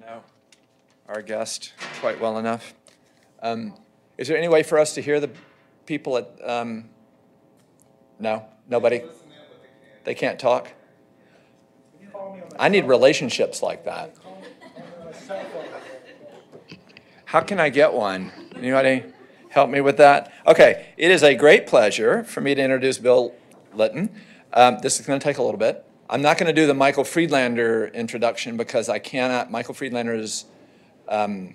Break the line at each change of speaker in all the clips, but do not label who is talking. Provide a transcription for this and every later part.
know our guest quite well enough. Um, Is there any way for us to hear the people at, um, no, nobody? They can't talk? I need relationships like that. How can I get one? Anybody help me with that? Okay, it is a great pleasure for me to introduce Bill Lytton. Um, This is going to take a little bit. I'm not going to do the Michael Friedlander introduction because I cannot, Michael Friedlander is um,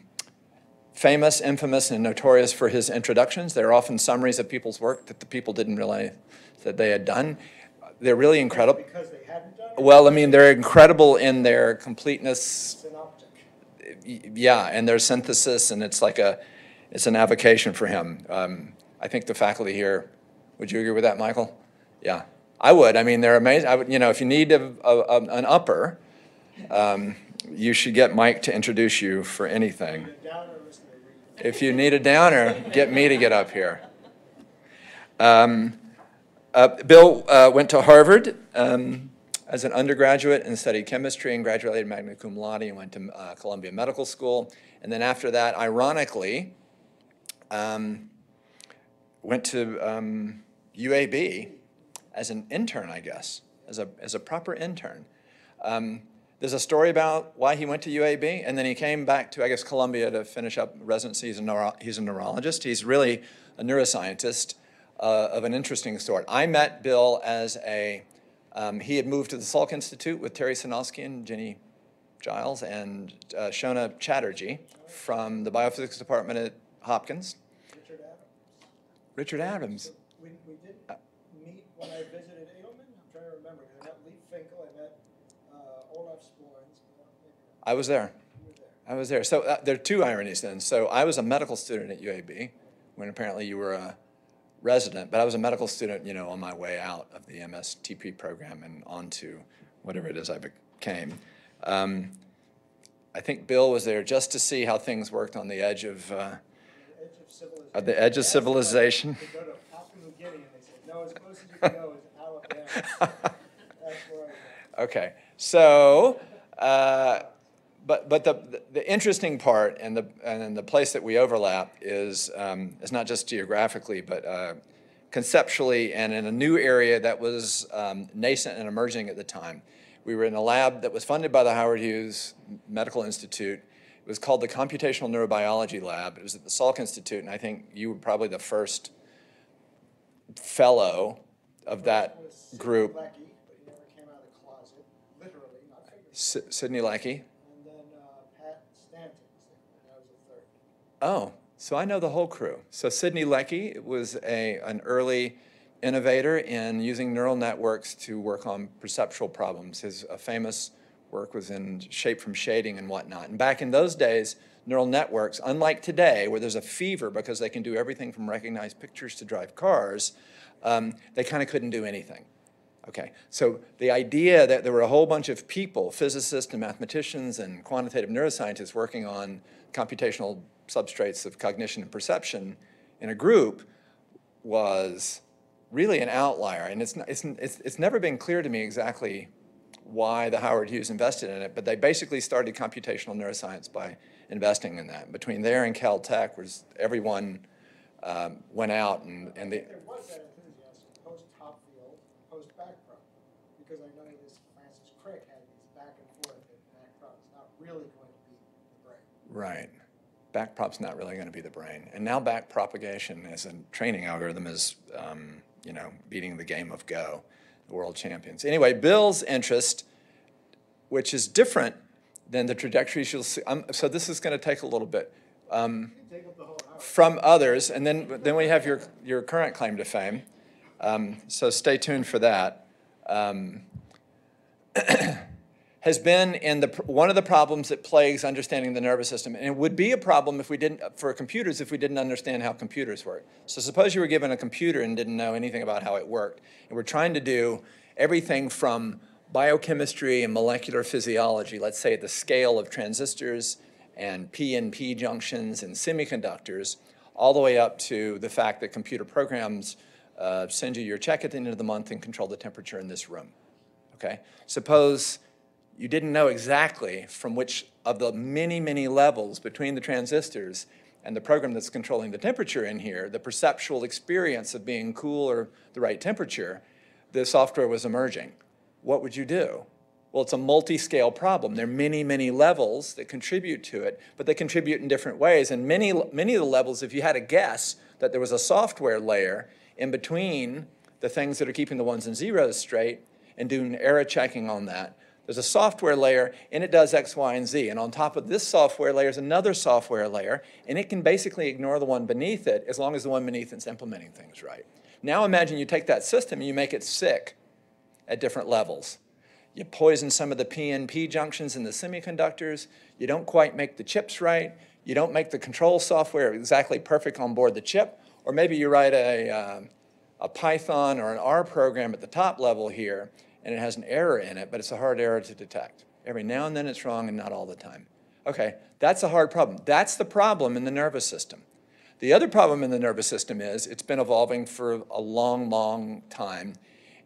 famous, infamous, and notorious for his introductions. They're often summaries of people's work that the people didn't realize that they had done. They're really incredible.
Because they hadn't done it,
Well, I mean, they're incredible in their completeness,
synoptic.
yeah, and their synthesis, and it's like a, it's an avocation for him. Um, I think the faculty here, would you agree with that, Michael? Yeah, I would. I mean, they're amazing. I would, you know, if you need a, a, an upper, um, you should get Mike to introduce you for anything. If you need a downer, get me to get up here. Um, uh, Bill uh, went to Harvard um, as an undergraduate and studied chemistry and graduated magna cum laude and went to uh, Columbia Medical School. And then after that, ironically, um, went to um, UAB as an intern, I guess, as a, as a proper intern. Um, there's a story about why he went to UAB, and then he came back to, I guess, Columbia to finish up residency. He's a, neuro- he's a neurologist. He's really a neuroscientist uh, of an interesting sort. I met Bill as a, um, he had moved to the Salk Institute with Terry Sejnowski and Jenny Giles and uh, Shona Chatterjee from the biophysics department at Hopkins.
Richard Adams.
Richard Adams.
We, we did meet when I visited Edelman, I'm trying to remember, I met Leif Finkel, I met, uh, Olaf Sporns, but maybe not.
I was there.
there.
I was there. So uh, there are two ironies then. So I was a medical student at UAB when apparently you were a resident, but I was a medical student, you know, on my way out of the MSTP program and onto whatever it is I became. Um, I think Bill was there just to see how things worked on the edge of, uh,
The edge of civilization. And they said, no, as close as you can go is Alabama. That's where
Okay, so, uh, but, but the, the interesting part and the, and the place that we overlap is, um, is not just geographically, but uh, conceptually and in a new area that was um, nascent and emerging at the time. We were in a lab that was funded by the Howard Hughes Medical Institute. It was called the Computational Neurobiology Lab. It was at the Salk Institute, and I think you were probably the first fellow of that
It was Sidney
group.
Lehky, but he never came out of the closet, literally, not figuratively.
S- Sidney Lehky.
And then uh, Pat Stanton that was the third.
Oh, so I know the whole crew. So Sidney Lehky was a, an early innovator in using neural networks to work on perceptual problems. His uh, famous work was in shape from shading and whatnot. And back in those days, neural networks, unlike today, where there's a fever because they can do everything from recognize pictures to drive cars, um, they kind of couldn't do anything. Okay, so the idea that there were a whole bunch of people, physicists and mathematicians and quantitative neuroscientists working on computational substrates of cognition and perception in a group was really an outlier. And it's, it's, it's, it's never been clear to me exactly why the Howard Hughes invested in it, but they basically started computational neuroscience by investing in that. Between there and Caltech, was everyone um, went out and, and the,
There was that enthusiasm post Hopfield, post Backprop, because I know this Francis Crick had these back and forth that Backprop is not really going to be the brain.
Right. Backprop's not really going to be the brain. And now back propagation as a training algorithm is, um, you know, beating the game of Go, the world champions. Anyway, Bill's interest, which is different than the trajectories you'll see. Um, so this is going to take a little bit um,
You can take up the whole hour.
from others, and then then we have your your current claim to fame. Um, so stay tuned for that. Um, has been in the one of the problems that plagues understanding the nervous system, and it would be a problem if we didn't for computers if we didn't understand how computers work. So suppose you were given a computer and didn't know anything about how it worked, and we're trying to do everything from biochemistry and molecular physiology, let's say at the scale of transistors and PNP junctions and semiconductors, all the way up to the fact that computer programs uh, send you your check at the end of the month and control the temperature in this room. Okay? Suppose you didn't know exactly from which of the many, many levels between the transistors and the program that's controlling the temperature in here, the perceptual experience of being cool or the right temperature, the software was emerging. What would you do? Well, it's a multi-scale problem. There are many, many levels that contribute to it, but they contribute in different ways. And many, many of the levels, if you had a guess that there was a software layer in between the things that are keeping the ones and zeros straight and doing error checking on that, there's a software layer, and it does X, Y, and Z. And on top of this software layer is another software layer, and it can basically ignore the one beneath it as long as the one beneath it's implementing things right. Now imagine you take that system and you make it sick at different levels. You poison some of the PNP junctions in the semiconductors. You don't quite make the chips right. You don't make the control software exactly perfect on board the chip. Or maybe you write a, uh, a Python or an R program at the top level here, and it has an error in it, but it's a hard error to detect. Every now and then it's wrong and not all the time. Okay, that's a hard problem. That's the problem in the nervous system. The other problem in the nervous system is it's been evolving for a long, long time.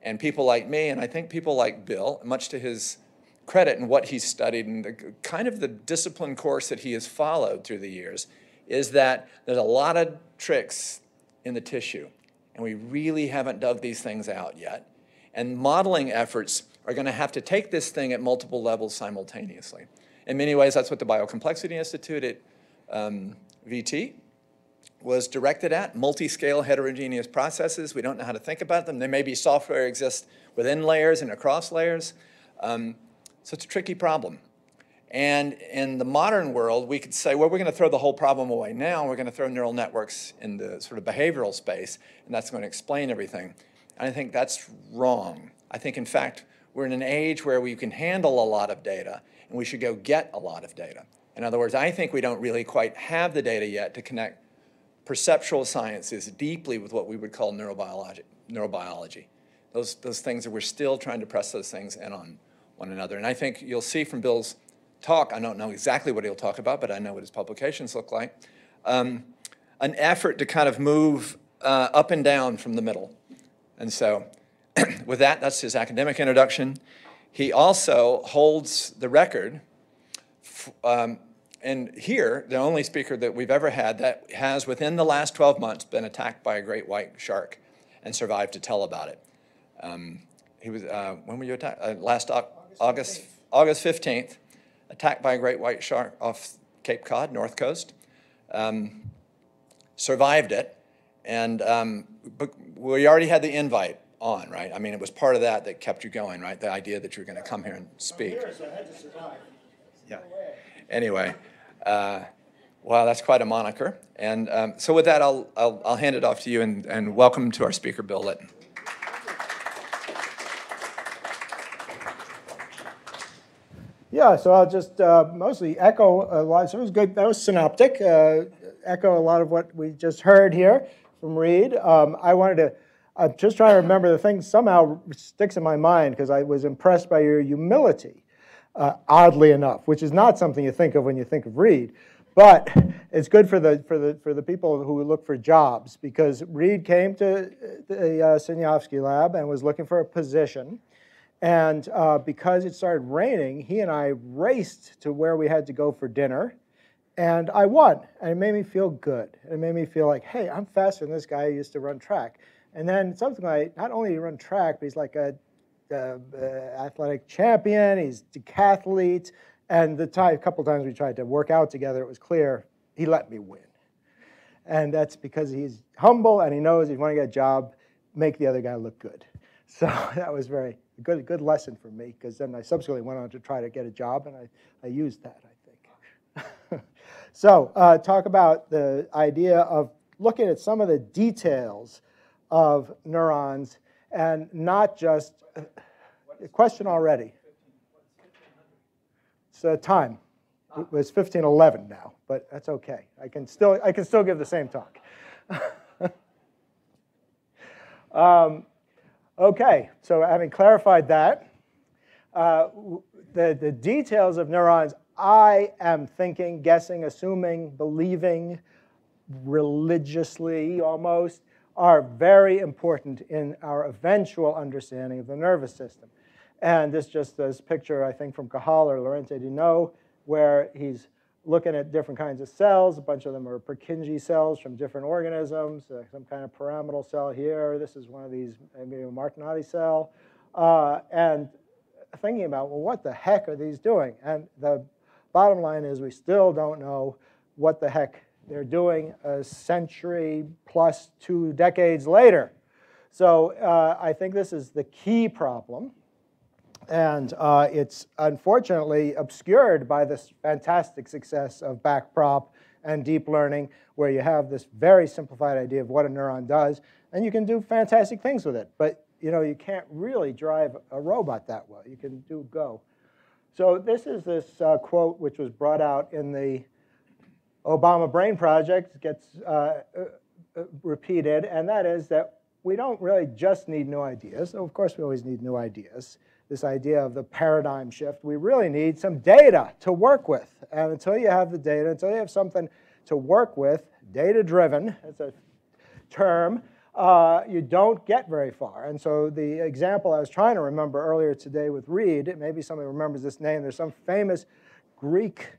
And people like me, and I think people like Bill, much to his credit and what he's studied and the kind of the discipline course that he has followed through the years, is that there's a lot of tricks in the tissue. And we really haven't dug these things out yet. And modeling efforts are going to have to take this thing at multiple levels simultaneously. In many ways, that's what the Biocomplexity Institute at um, VT was directed at, multi-scale heterogeneous processes. We don't know how to think about them. There may be software exists within layers and across layers. Um, so it's a tricky problem. And in the modern world, we could say, well, we're going to throw the whole problem away now. We're going to throw neural networks in the sort of behavioral space, and that's going to explain everything. And I think that's wrong. I think, in fact, we're in an age where we can handle a lot of data, and we should go get a lot of data. In other words, I think we don't really quite have the data yet to connect perceptual sciences deeply with what we would call neurobiology. neurobiology. Those, those things that we're still trying to press those things in on one another. And I think you'll see from Bill's talk, I don't know exactly what he'll talk about, but I know what his publications look like, um, an effort to kind of move uh, up and down from the middle. And so with that, that's his academic introduction. He also holds the record, um, and here, the only speaker that we've ever had that has, within the last 12 months, been attacked by a great white shark and survived to tell about it. Um, he was, uh, when were you attacked? Uh, last August, August 15th, attacked by a great white shark off Cape Cod, North Coast. Um, survived it, and um, we already had the invite on, right? I mean, it was part of that that kept you going, right? The idea that you were going to come here and speak.
Here, so I had to survive.
Yeah. Anyway, uh, wow, that's quite a moniker. And um, so with that, I'll, I'll, I'll hand it off to you and, and welcome to our speaker, Bill Lytton.
Yeah, so I'll just uh, mostly echo a lot. So it was good. That was synoptic. Uh, echo a lot of what we just heard here from Read. Um, I wanted to. I'm just trying to remember the thing somehow sticks in my mind because I was impressed by your humility, uh, oddly enough, which is not something you think of when you think of Read. But it's good for the, for, the, for the people who look for jobs because Read came to the uh, Sejnowski lab and was looking for a position. And uh, because it started raining, he and I raced to where we had to go for dinner. And I won. And it made me feel good. It made me feel like, hey, I'm faster than this guy who used to run track. And then something like, not only he run track, but he's like a, a athletic champion. He's decathlete. And the time, a couple times we tried to work out together, it was clear he let me win. And that's because he's humble and he knows if you want to get a job, make the other guy look good. So that was very good, good lesson for me because then I subsequently went on to try to get a job and I, I used that, I think. so uh, talk about the idea of looking at some of the details of neurons and not just, uh, question already. It's uh, time. It was 1511 now, but that's okay. I can still, I can still give the same talk. um, Okay, so having clarified that, uh, the, the details of neurons, I am thinking, guessing, assuming, believing, religiously almost, are very important in our eventual understanding of the nervous system. And this just this picture, I think, from Cajal or Lorente de Nó, where he's looking at different kinds of cells. A bunch of them are Purkinje cells from different organisms, uh, some kind of pyramidal cell here. This is one of these, maybe a Martinotti cell. Uh, and thinking about, well, what the heck are these doing? And the bottom line is we still don't know what the heck they're doing a century plus two decades later. So uh, I think this is the key problem. And uh, it's unfortunately obscured by this fantastic success of backprop and deep learning, where you have this very simplified idea of what a neuron does, and you can do fantastic things with it. But you know, you can't really drive a robot that well. You can do Go. So this is this uh, quote which was brought out in the Obama Brain Project, gets uh, uh, uh repeated, and that is that we don't really just need new ideas. Of course, we always need new ideas this idea of the paradigm shift, we really need some data to work with. And until you have the data, until you have something to work with, data driven, it's a term, uh, you don't get very far. And so the example I was trying to remember earlier today with Read, maybe somebody remembers this name, there's some famous Greek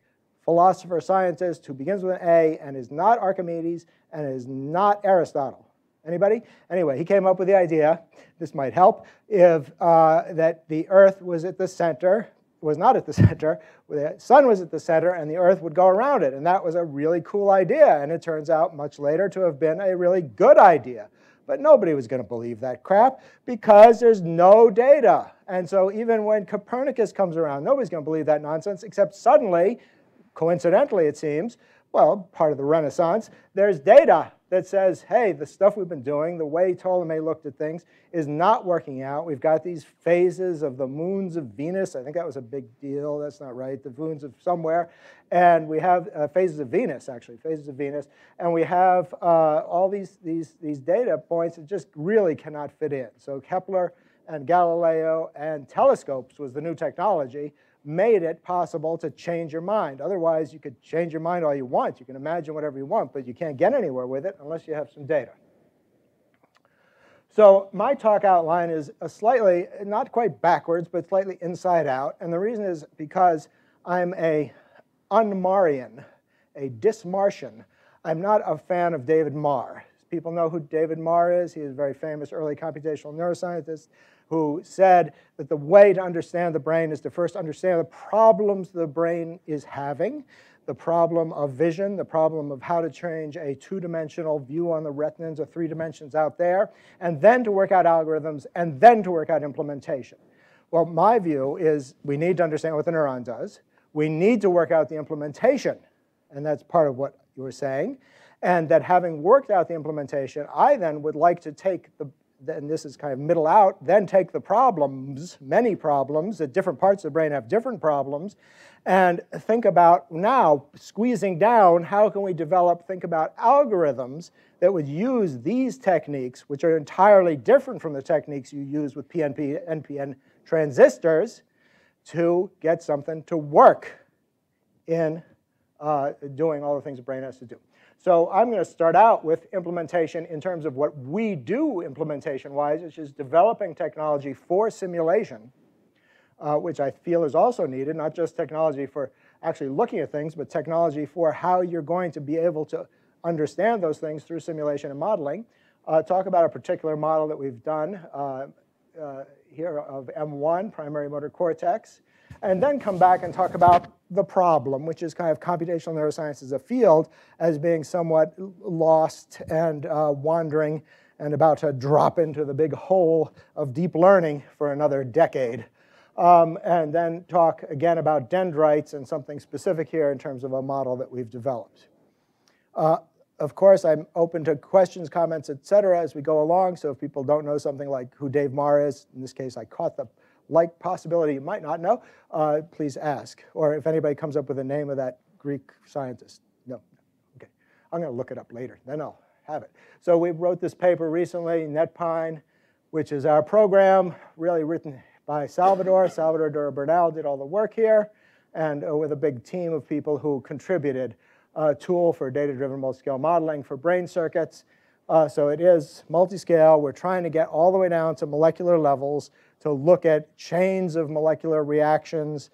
philosopher, scientist who begins with an A and is not Archimedes and is not Aristotle. Anybody? Anyway, he came up with the idea, this might help, if, uh, that the Earth was at the center, was not at the center, the sun was at the center and the Earth would go around it. And that was a really cool idea. And it turns out much later to have been a really good idea. But nobody was going to believe that crap because there's no data. And so even when Copernicus comes around, nobody's going to believe that nonsense, except suddenly, coincidentally it seems, well, part of the Renaissance, there's data that says, hey, the stuff we've been doing, the way Ptolemy looked at things, is not working out. We've got these phases of the moons of Venus. I think that was a big deal. That's not right. The moons of somewhere. And we have uh, phases of Venus, actually, phases of Venus. And we have uh, all these, these, these data points that just really cannot fit in. So Kepler and Galileo and telescopes was the new technology made it possible to change your mind. Otherwise, you could change your mind all you want. You can imagine whatever you want, but you can't get anywhere with it unless you have some data. So my talk outline is a slightly, not quite backwards, but slightly inside out. And the reason is because I'm a unMarrian, a dismartian. I'm not a fan of David Marr. People know who David Marr is. He is a very famous early computational neuroscientist who said that the way to understand the brain is to first understand the problems the brain is having, the problem of vision, the problem of how to change a two-dimensional view on the retinans or three dimensions out there, and then to work out algorithms, and then to work out implementation. Well, my view is we need to understand what the neuron does. We need to work out the implementation, and that's part of what you were saying. And that having worked out the implementation, I then would like to take the then this is kind of middle out, then take the problems, many problems, that different parts of the brain have different problems, and think about now squeezing down, how can we develop, think about algorithms that would use these techniques, which are entirely different from the techniques you use with PNP, NPN transistors, to get something to work in uh, doing all the things the brain has to do. So I'm going to start out with implementation in terms of what we do implementation-wise, which is developing technology for simulation, uh, which I feel is also needed, not just technology for actually looking at things, but technology for how you're going to be able to understand those things through simulation and modeling. Uh, talk about a particular model that we've done uh, uh here of M1, primary motor cortex, and then come back and talk about the problem, which is kind of computational neuroscience as a field, as being somewhat lost and uh, wandering and about to drop into the big hole of deep learning for another decade. Um, and then talk again about dendrites and something specific here in terms of a model that we've developed. Uh, of course, I'm open to questions, comments, et cetera, as we go along. So if people don't know something like who Dave Marr is, in this case, I caught the like possibility you might not know, uh, please ask. Or if anybody comes up with the name of that Greek scientist. No, okay. I'm going to look it up later, then I'll have it. So we wrote this paper recently, NetPyNE, which is our program, really written by Salvador. Salvador Dura-Bernal did all the work here, and uh, with a big team of people who contributed a tool for data-driven multi-scale modeling for brain circuits. Uh, so it is multi-scale. We're trying to get all the way down to molecular levels to look at chains of molecular reactions,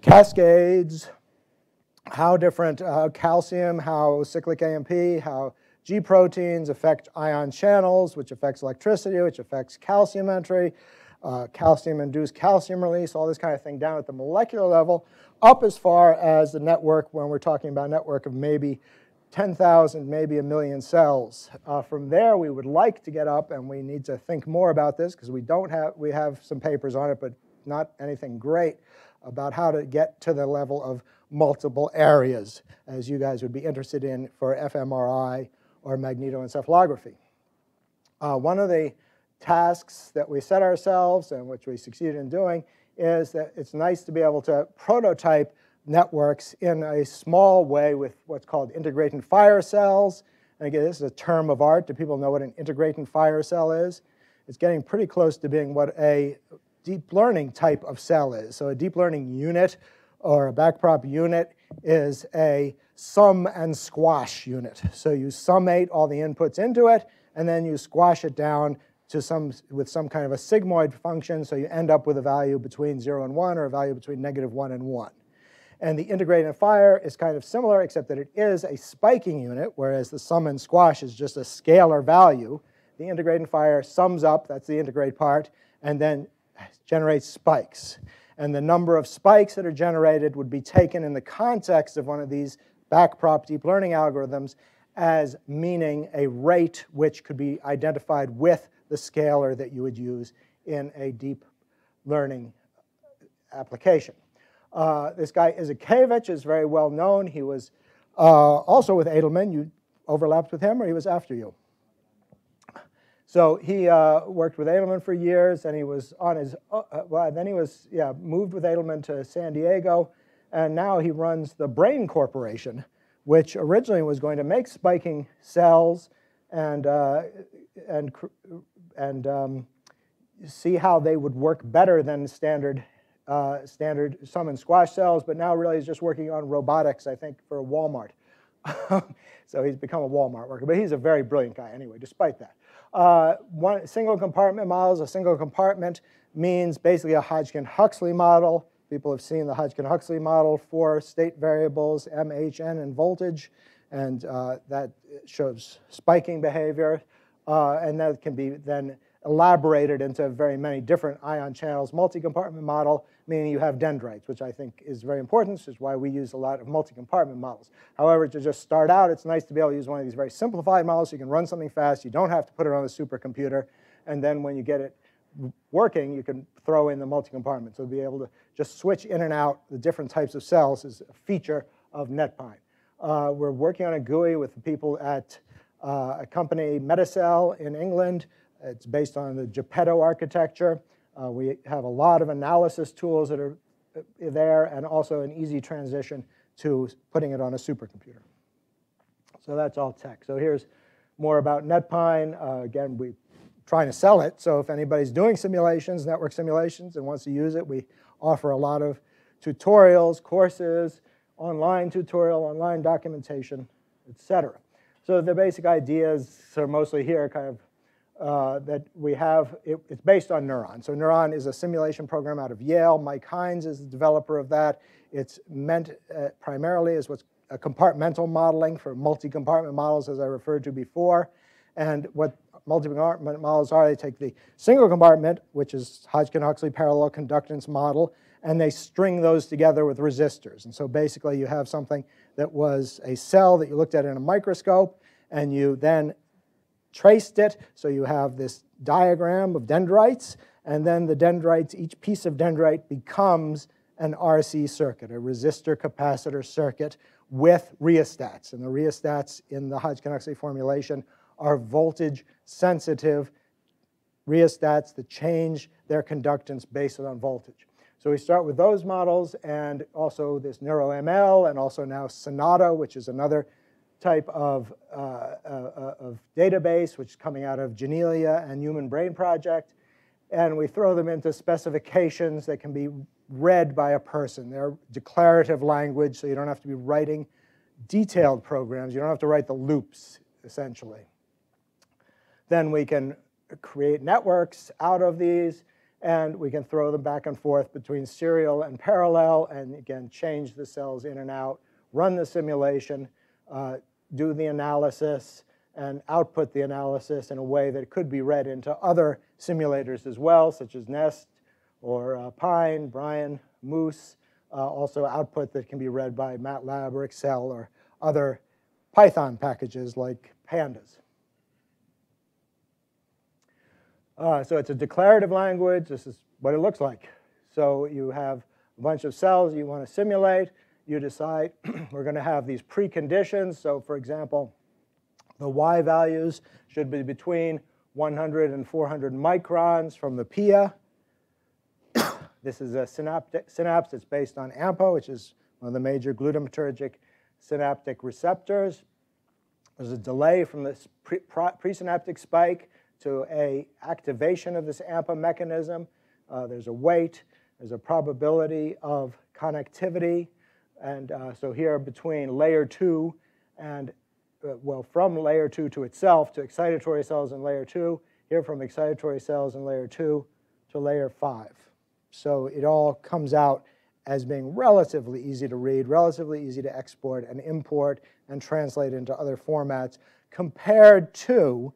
cascades, how different uh, calcium, how cyclic AMP, how G proteins affect ion channels, which affects electricity, which affects calcium entry, uh, calcium-induced calcium release, all this kind of thing down at the molecular level, up as far as the network when we're talking about network of maybe 10,000, maybe a million cells. Uh, from there, we would like to get up, and we need to think more about this because we don't have, we have some papers on it, but not anything great about how to get to the level of multiple areas, as you guys would be interested in for fMRI or magnetoencephalography. Uh, one of the tasks that we set ourselves and which we succeeded in doing is that it's nice to be able to prototype networks in a small way with what's called integrating fire cells. And again, this is a term of art. Do people know what an integrating fire cell is? It's getting pretty close to being what a deep learning type of cell is. So a deep learning unit or a backprop unit is a sum and squash unit. So you summate all the inputs into it, and then you squash it down to some, with some kind of a sigmoid function, so you end up with a value between 0 and 1 or a value between negative 1 and 1. And the integrating fire is kind of similar, except that it is a spiking unit, whereas the sum and squash is just a scalar value. The integrating fire sums up, that's the integrate part, and then generates spikes. And the number of spikes that are generated would be taken in the context of one of these backprop deep learning algorithms as meaning a rate which could be identified with the scalar that you would use in a deep learning application. Uh, this guy Izhikevich is very well known. He was uh, also with Edelman. You overlapped with him, or he was after you? So he uh, worked with Edelman for years, and he was on his. Uh, uh, well, then he was yeah moved with Edelman to San Diego, and now he runs the Brain Corporation, which originally was going to make spiking cells and and and um, see how they would work better than standard uh, standard sum and squash cells, but now really he's just working on robotics, I think, for Walmart. so he's become a Walmart worker, but he's a very brilliant guy anyway, despite that. Uh, one single compartment models, a single compartment means basically a Hodgkin-Huxley model. People have seen the Hodgkin-Huxley model for state variables, M, H, N, and voltage, and uh, that shows spiking behavior, uh, and that can be then elaborated into very many different ion channels. Multi-compartment model, meaning you have dendrites, which I think is very important, which is why we use a lot of multi-compartment models. However, to just start out, it's nice to be able to use one of these very simplified models so you can run something fast. You don't have to put it on a supercomputer. And then when you get it working, you can throw in the multi-compartment. So be able to just switch in and out the different types of cells is a feature of NetPyNE. Uh, we're working on a GUI with the people at uh, a company, Metacell in England, it's based on the Geppetto architecture. Uh, we have a lot of analysis tools that are uh, there and also an easy transition to putting it on a supercomputer. So that's all tech. So here's more about NetPyNE. Uh, again, we're trying to sell it. So if anybody's doing simulations, network simulations, and wants to use it, we offer a lot of tutorials, courses, online tutorial, online documentation, etc. So the basic ideas are mostly here, kind of uh, that we have, it, it's based on Neuron. So Neuron is a simulation program out of Yale. Mike Hines is the developer of that. It's meant uh, primarily as what's a compartmental modeling for multi-compartment models, as I referred to before. And what multi-compartment models are, they take the single compartment, which is Hodgkin-Huxley parallel conductance model, and they string those together with resistors. And so basically you have something that was a cell that you looked at in a microscope, and you then traced it. So you have this diagram of dendrites, and then the dendrites, each piece of dendrite becomes an RC circuit, a resistor capacitor circuit with rheostats. And the rheostats in the Hodgkin-Huxley formulation are voltage sensitive rheostats that change their conductance based on voltage. So we start with those models and also this NeuroML and also now Sonata, which is another type of, uh, uh, of database, which is coming out of Janelia and Human Brain Project. And we throw them into specifications that can be read by a person. They're declarative language, so you don't have to be writing detailed programs. You don't have to write the loops, essentially. Then we can create networks out of these, and we can throw them back and forth between serial and parallel, and again, change the cells in and out, run the simulation, uh, do the analysis, and output the analysis in a way that could be read into other simulators as well, such as NEST or uh, PyNN, Brian, Moose, uh, also output that can be read by MATLAB or Excel or other Python packages like pandas. Uh, so it's a declarative language. This is what it looks like. So you have a bunch of cells you want to simulate. You decide we're going to have these preconditions. So for example, the y values should be between 100 and 400 microns from the PIA. this is a synaptic, synapse that's based on AMPA, which is one of the major glutamatergic synaptic receptors. There's a delay from this pre presynaptic spike to a activation of this AMPA mechanism. Uh, there's a weight, there's a probability of connectivity. And uh, so here between layer two and, uh, well, from layer two to itself to excitatory cells in layer two, here from excitatory cells in layer two to layer five. So it all comes out as being relatively easy to read, relatively easy to export and import and translate into other formats compared to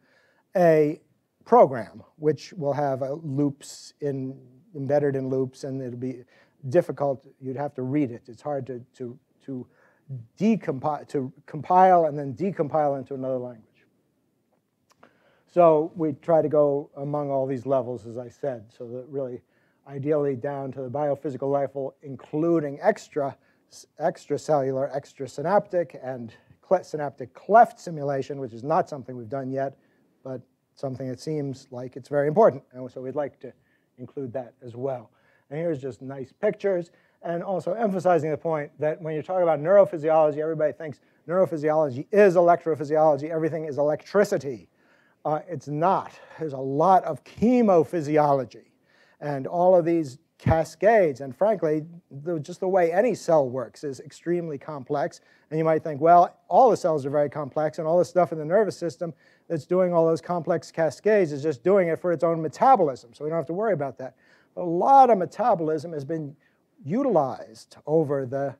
a program, which will have uh, loops in, embedded in loops, and it'll be difficult. You'd have to read it. It's hard to, to, to decompile, to compile and then decompile into another language. So we try to go among all these levels, as I said, so that really, ideally down to the biophysical level, including extra, extracellular, extrasynaptic, and synaptic cleft simulation, which is not something we've done yet, but something that seems like it's very important. And so we'd like to include that as well. And here's just nice pictures and also emphasizing the point that when you talk about neurophysiology, everybody thinks neurophysiology is electrophysiology, everything is electricity. Uh, it's not. There's a lot of chemophysiology. And all of these cascades, and frankly, the, just the way any cell works is extremely complex. And you might think, well, all the cells are very complex, and all the stuff in the nervous system that's doing all those complex cascades is just doing it for its own metabolism, so we don't have to worry about that. A lot of metabolism has been utilized over the,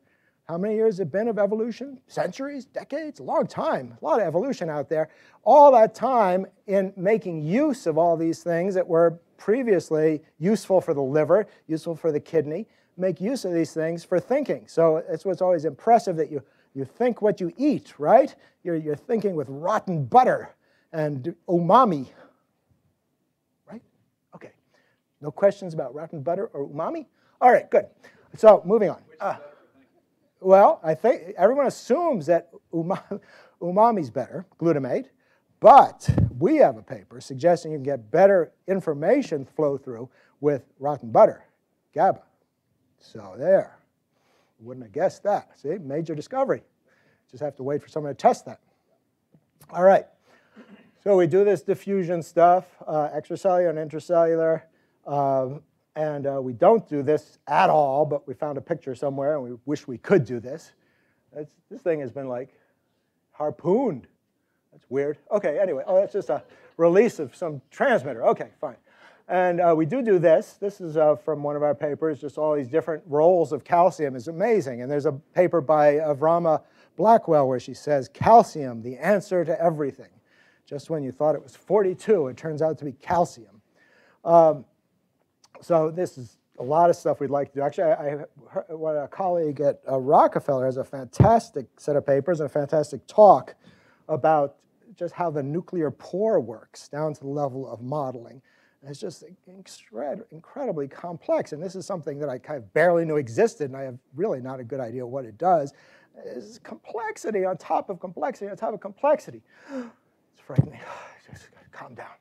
how many years it been of evolution? Centuries, decades, a long time, a lot of evolution out there. All that time in making use of all these things that were previously useful for the liver, useful for the kidney, make use of these things for thinking. So it's what's always impressive that you, you think what you eat, right? You're, you're thinking with rotten butter and umami. No questions about rotten butter or umami? All right, good. So moving on. Uh, well, I think everyone assumes that umami, umami's better, glutamate, but we have a paper suggesting you can get better information flow through with rotten butter, GABA. So there. Wouldn't have guessed that. See, major discovery. Just have to wait for someone to test that. All right. So we do this diffusion stuff, uh, extracellular and intracellular, uh, and uh, we don't do this at all, but we found a picture somewhere and we wish we could do this. It's, this thing has been like harpooned. That's weird. Okay, anyway, oh, that's just a release of some transmitter. Okay, fine. And uh, we do do this. This is uh, from one of our papers, just all these different roles of calcium is amazing. And there's a paper by Avrama Blackwell where she says, calcium, the answer to everything. Just when you thought it was 42, it turns out to be calcium. Um, so this is a lot of stuff we'd like to do. Actually, I, I heard, a colleague at uh, Rockefeller has a fantastic set of papers and a fantastic talk about just how the nuclear pore works down to the level of modeling. And it's just incredibly complex. And this is something that I kind of barely knew existed, and I have really not a good idea what it does. Is complexity on top of complexity on top of complexity It's frightening. Just calm down.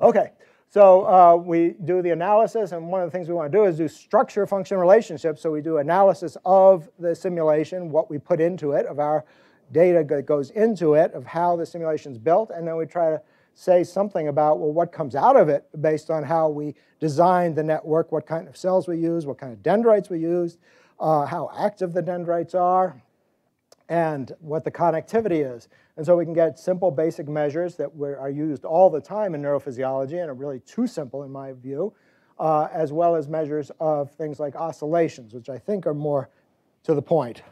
Okay, so uh, we do the analysis, and one of the things we want to do is do structure function relationships. So we do analysis of the simulation, what we put into it, of our data that goes into it, of how the simulation is built, and then we try to say something about, well, what comes out of it based on how we designed the network, what kind of cells we use, what kind of dendrites we used, uh, how active the dendrites are, and what the connectivity is. And so we can get simple basic measures that are used all the time in neurophysiology and are really too simple in my view. uh, as well as measures of things like oscillations, which I think are more to the point.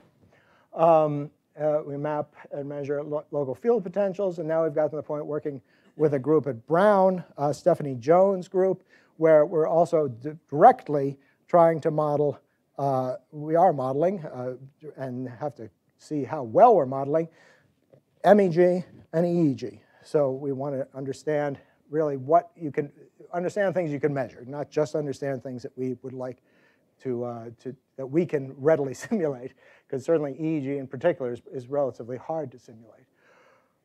Um, uh, we map and measure lo local field potentials, and now we've gotten to the point working with a group at Brown, uh, Stephanie Jones' group, where we're also directly trying to model, uh, we are modeling, uh, and have to see how well we're modeling, MEG and EEG. So we want to understand really what you can, understand things you can measure, not just understand things that we would like to, uh, to that we can readily simulate, because certainly EEG in particular is, is relatively hard to simulate.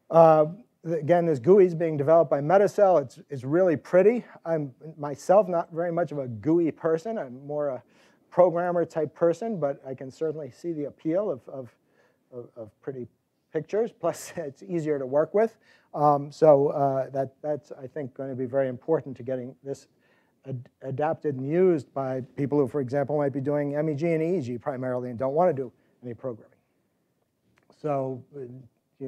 Uh, again, this GUI is being developed by Metacell. It's, it's really pretty. I'm myself not very much of a GUI person. I'm more a programmer type person, but I can certainly see the appeal of, of, of, of pretty pictures. Plus, it's easier to work with. Um, so uh, that, that's, I think, going to be very important to getting this ad adapted and used by people who, for example, might be doing MEG and EEG primarily and don't want to do any programming. So uh,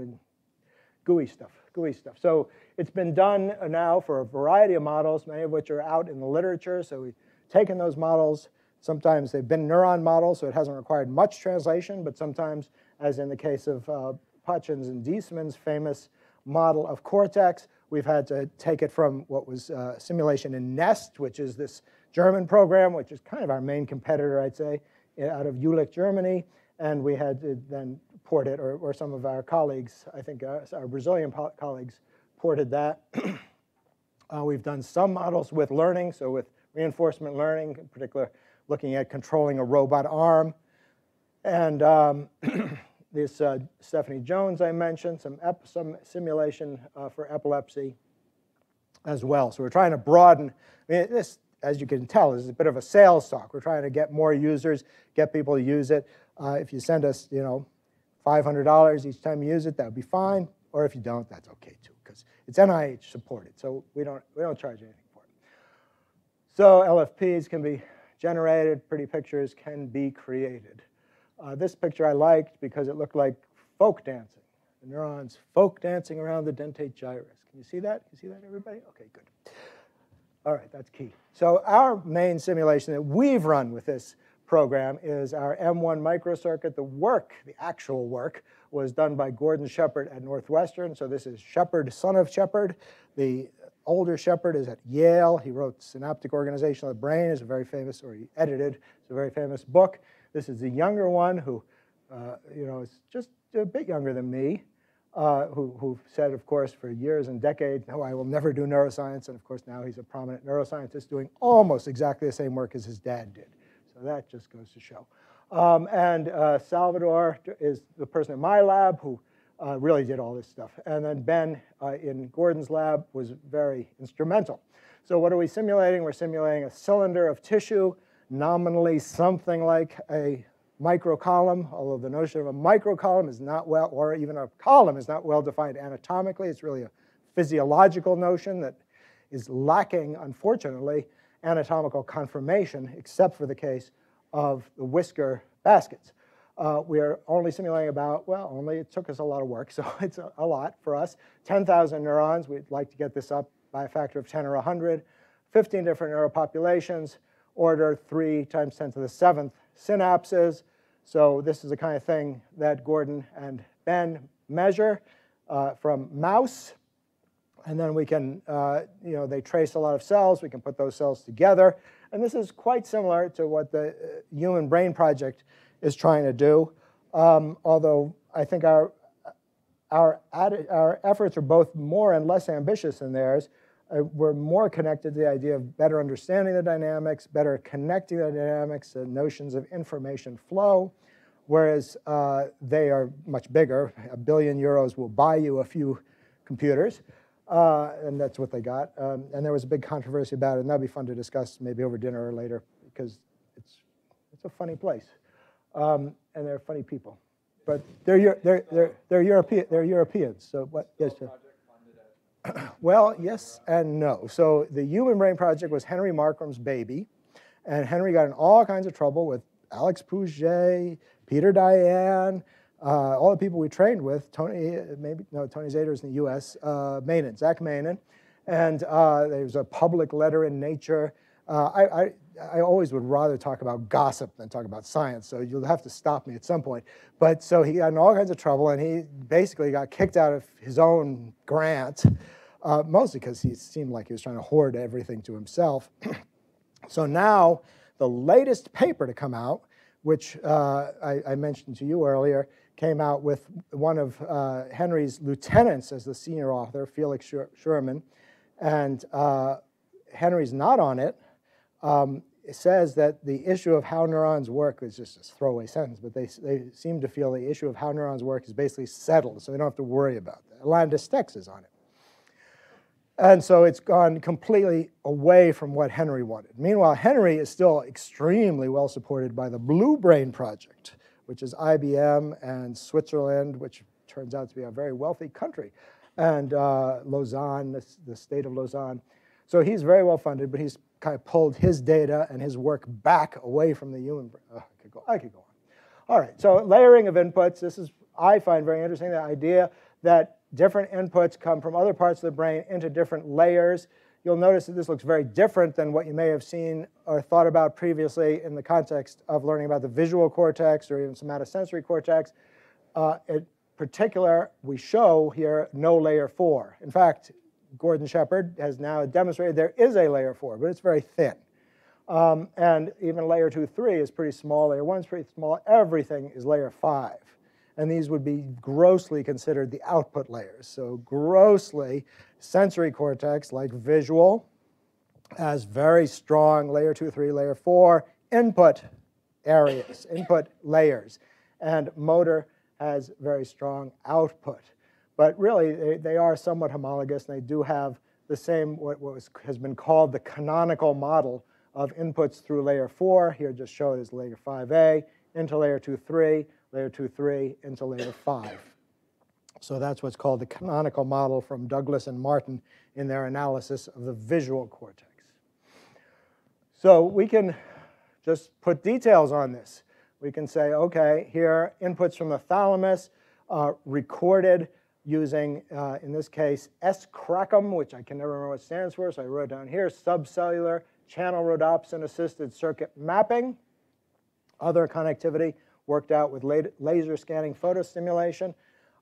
GUI stuff, GUI stuff. So it's been done now for a variety of models, many of which are out in the literature. So we've taken those models. Sometimes they've been neuron models, so it hasn't required much translation, but sometimes, as in the case of uh, Potjans and Diesmann's famous model of cortex, we've had to take it from what was uh, simulation in NEST, which is this German program, which is kind of our main competitor, I'd say, out of Jülich, Germany, and we had to then port it, or, or some of our colleagues, I think our, uh, our Brazilian colleagues ported that. uh, we've done some models with learning, so with reinforcement learning, in particular looking at controlling a robot arm. And um, this uh, Stephanie Jones I mentioned, some, some simulation uh, for epilepsy as well. So we're trying to broaden, I mean, this, as you can tell, is a bit of a sales talk. We're trying to get more users, get people to use it. Uh, if you send us, you know, $500 each time you use it, that would be fine. Or if you don't, that's okay too, because it's NIH supported, so we don't, we don't charge anything for it. So LFPs can be generated, pretty pictures can be created. Uh, this picture I liked because it looked like folk dancing. The neurons folk dancing around the dentate gyrus. Can you see that? Can you see that, everybody? Okay, good. All right, that's key. So our main simulation that we've run with this program is our M1 microcircuit. The work, the actual work, was done by Gordon Shepherd at Northwestern. So this is Shepherd, son of Shepherd. The older Shepherd is at Yale. He wrote Synaptic Organization of the Brain, is a very famous, or he edited, it's a very famous book. This is the younger one who, uh, you know, is just a bit younger than me, uh, who, who said, of course, for years and decades, no, I will never do neuroscience. And of course, now he's a prominent neuroscientist doing almost exactly the same work as his dad did. So that just goes to show. Um, and uh, Salvador is the person in my lab who uh, really did all this stuff. And then Ben uh, in Gordon's lab was very instrumental. So what are we simulating? We're simulating a cylinder of tissue, nominally something like a microcolumn, although the notion of a microcolumn is not well, or even a column is not well defined anatomically. It's really a physiological notion that is lacking, unfortunately, anatomical confirmation, except for the case of the whisker baskets. Uh, we are only simulating about, well, only it took us a lot of work, so it's a, a lot for us. 10,000 neurons, we'd like to get this up by a factor of 10 or 100. 15 different neuropopulations, order 3 times 10 to the 7th synapses. So this is the kind of thing that Gordon and Ben measure uh, from mouse and then we can, uh, you know, they trace a lot of cells. We can put those cells together. And this is quite similar to what the uh, Human Brain Project is trying to do. Um, although I think our, our, our efforts are both more and less ambitious than theirs. Uh, we're more connected to the idea of better understanding the dynamics, better connecting the dynamics, the notions of information flow, whereas uh, they are much bigger. A billion euros will buy you a few computers. Uh, and that's what they got. Um, and there was a big controversy about it, and that'd be fun to discuss maybe over dinner or later because it's, it's a funny place. Um, and they're funny people. But they're, they're, they're, they're, European, they're Europeans. So what? Yes, well, yes and no. So the Human Brain Project was Henry Markram's baby. And Henry got in all kinds of trouble with Alex Pouget, Peter Dayan, uh, all the people we trained with, Tony, maybe, no, Tony Zador's in the US, uh, Zach Mainen. And uh, there was a public letter in Nature Uh, I, I, I always would rather talk about gossip than talk about science, so you'll have to stop me at some point. But so he got in all kinds of trouble, and he basically got kicked out of his own grant, uh, mostly because he seemed like he was trying to hoard everything to himself. so now, the latest paper to come out, which uh, I, I, mentioned to you earlier, came out with one of uh, Henry's lieutenants as the senior author, Felix Schürmann, and uh, Henry's not on it um, it says that the issue of how neurons work is just a throwaway sentence, but they, they seem to feel the issue of how neurons work is basically settled, so they don't have to worry about that. Landis Tex is on it. And so it's gone completely away from what Henry wanted. Meanwhile, Henry is still extremely well supported by the Blue Brain Project, which is IBM and Switzerland, which turns out to be a very wealthy country, and uh, Lausanne, the, the state of Lausanne. So he's very well funded, but he's kind of pulled his data and his work back away from the human brain. I, could go, I could go on. All right, so layering of inputs. This is, I find very interesting, the idea that different inputs come from other parts of the brain into different layers. You'll notice that this looks very different than what you may have seen or thought about previously in the context of learning about the visual cortex or even somatosensory cortex. Uh, in particular, we show here no layer four. In fact, Gordon Shepherd has now demonstrated there is a layer 4, but it's very thin. Um, and even layer 2, 3 is pretty small. Layer 1 is pretty small. Everything is layer 5. And these would be grossly considered the output layers. So grossly, sensory cortex, like visual, has very strong layer 2, 3, layer 4 input areas, input layers. And motor has very strong output. But really, they, they are somewhat homologous, and they do have the same, what, what was, has been called the canonical model of inputs through layer 4, here just showed as layer 5a, into layer 2, 3, layer 2, 3, into layer 5. So that's what's called the canonical model from Douglas and Martin in their analysis of the visual cortex. So we can just put details on this. We can say, okay, here, inputs from the thalamus uh, recorded using, uh, in this case, S-CRACM, which I can never remember what it stands for, so I wrote down here, subcellular channel rhodopsin assisted circuit mapping. Other connectivity worked out with laser scanning photostimulation.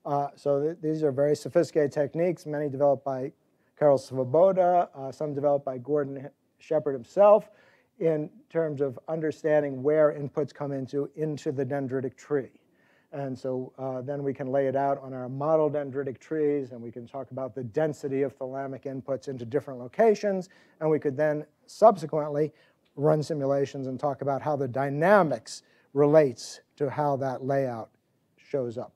Uh, so th these are very sophisticated techniques, many developed by Karel Svoboda, uh, some developed by Gordon Shepherd himself, in terms of understanding where inputs come into, into the dendritic tree. And so uh, then we can lay it out on our model dendritic trees, and we can talk about the density of thalamic inputs into different locations, and we could then subsequently run simulations and talk about how the dynamics relates to how that layout shows up.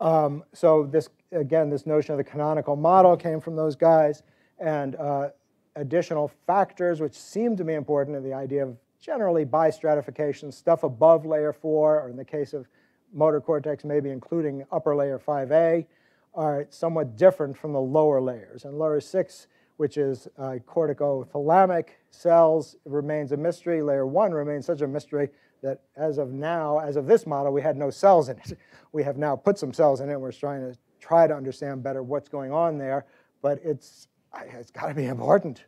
Um, so this, again, this notion of the canonical model came from those guys, and uh, additional factors which seem to be important in the idea of generally bistratification, stuff above layer 4, or in the case of motor cortex, maybe including upper layer 5A, are somewhat different from the lower layers. And layer 6, which is uh, corticothalamic cells, remains a mystery. Layer 1 remains such a mystery that as of now, as of this model, we had no cells in it. We have now put some cells in it. And we're trying to try to understand better what's going on there, but it's, it's got to be important.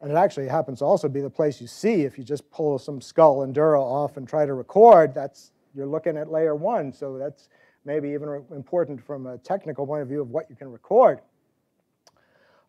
And it actually happens to also be the place you see if you just pull some skull and dura off and try to record, that's, you're looking at layer one. So that's maybe even important from a technical point of view of what you can record.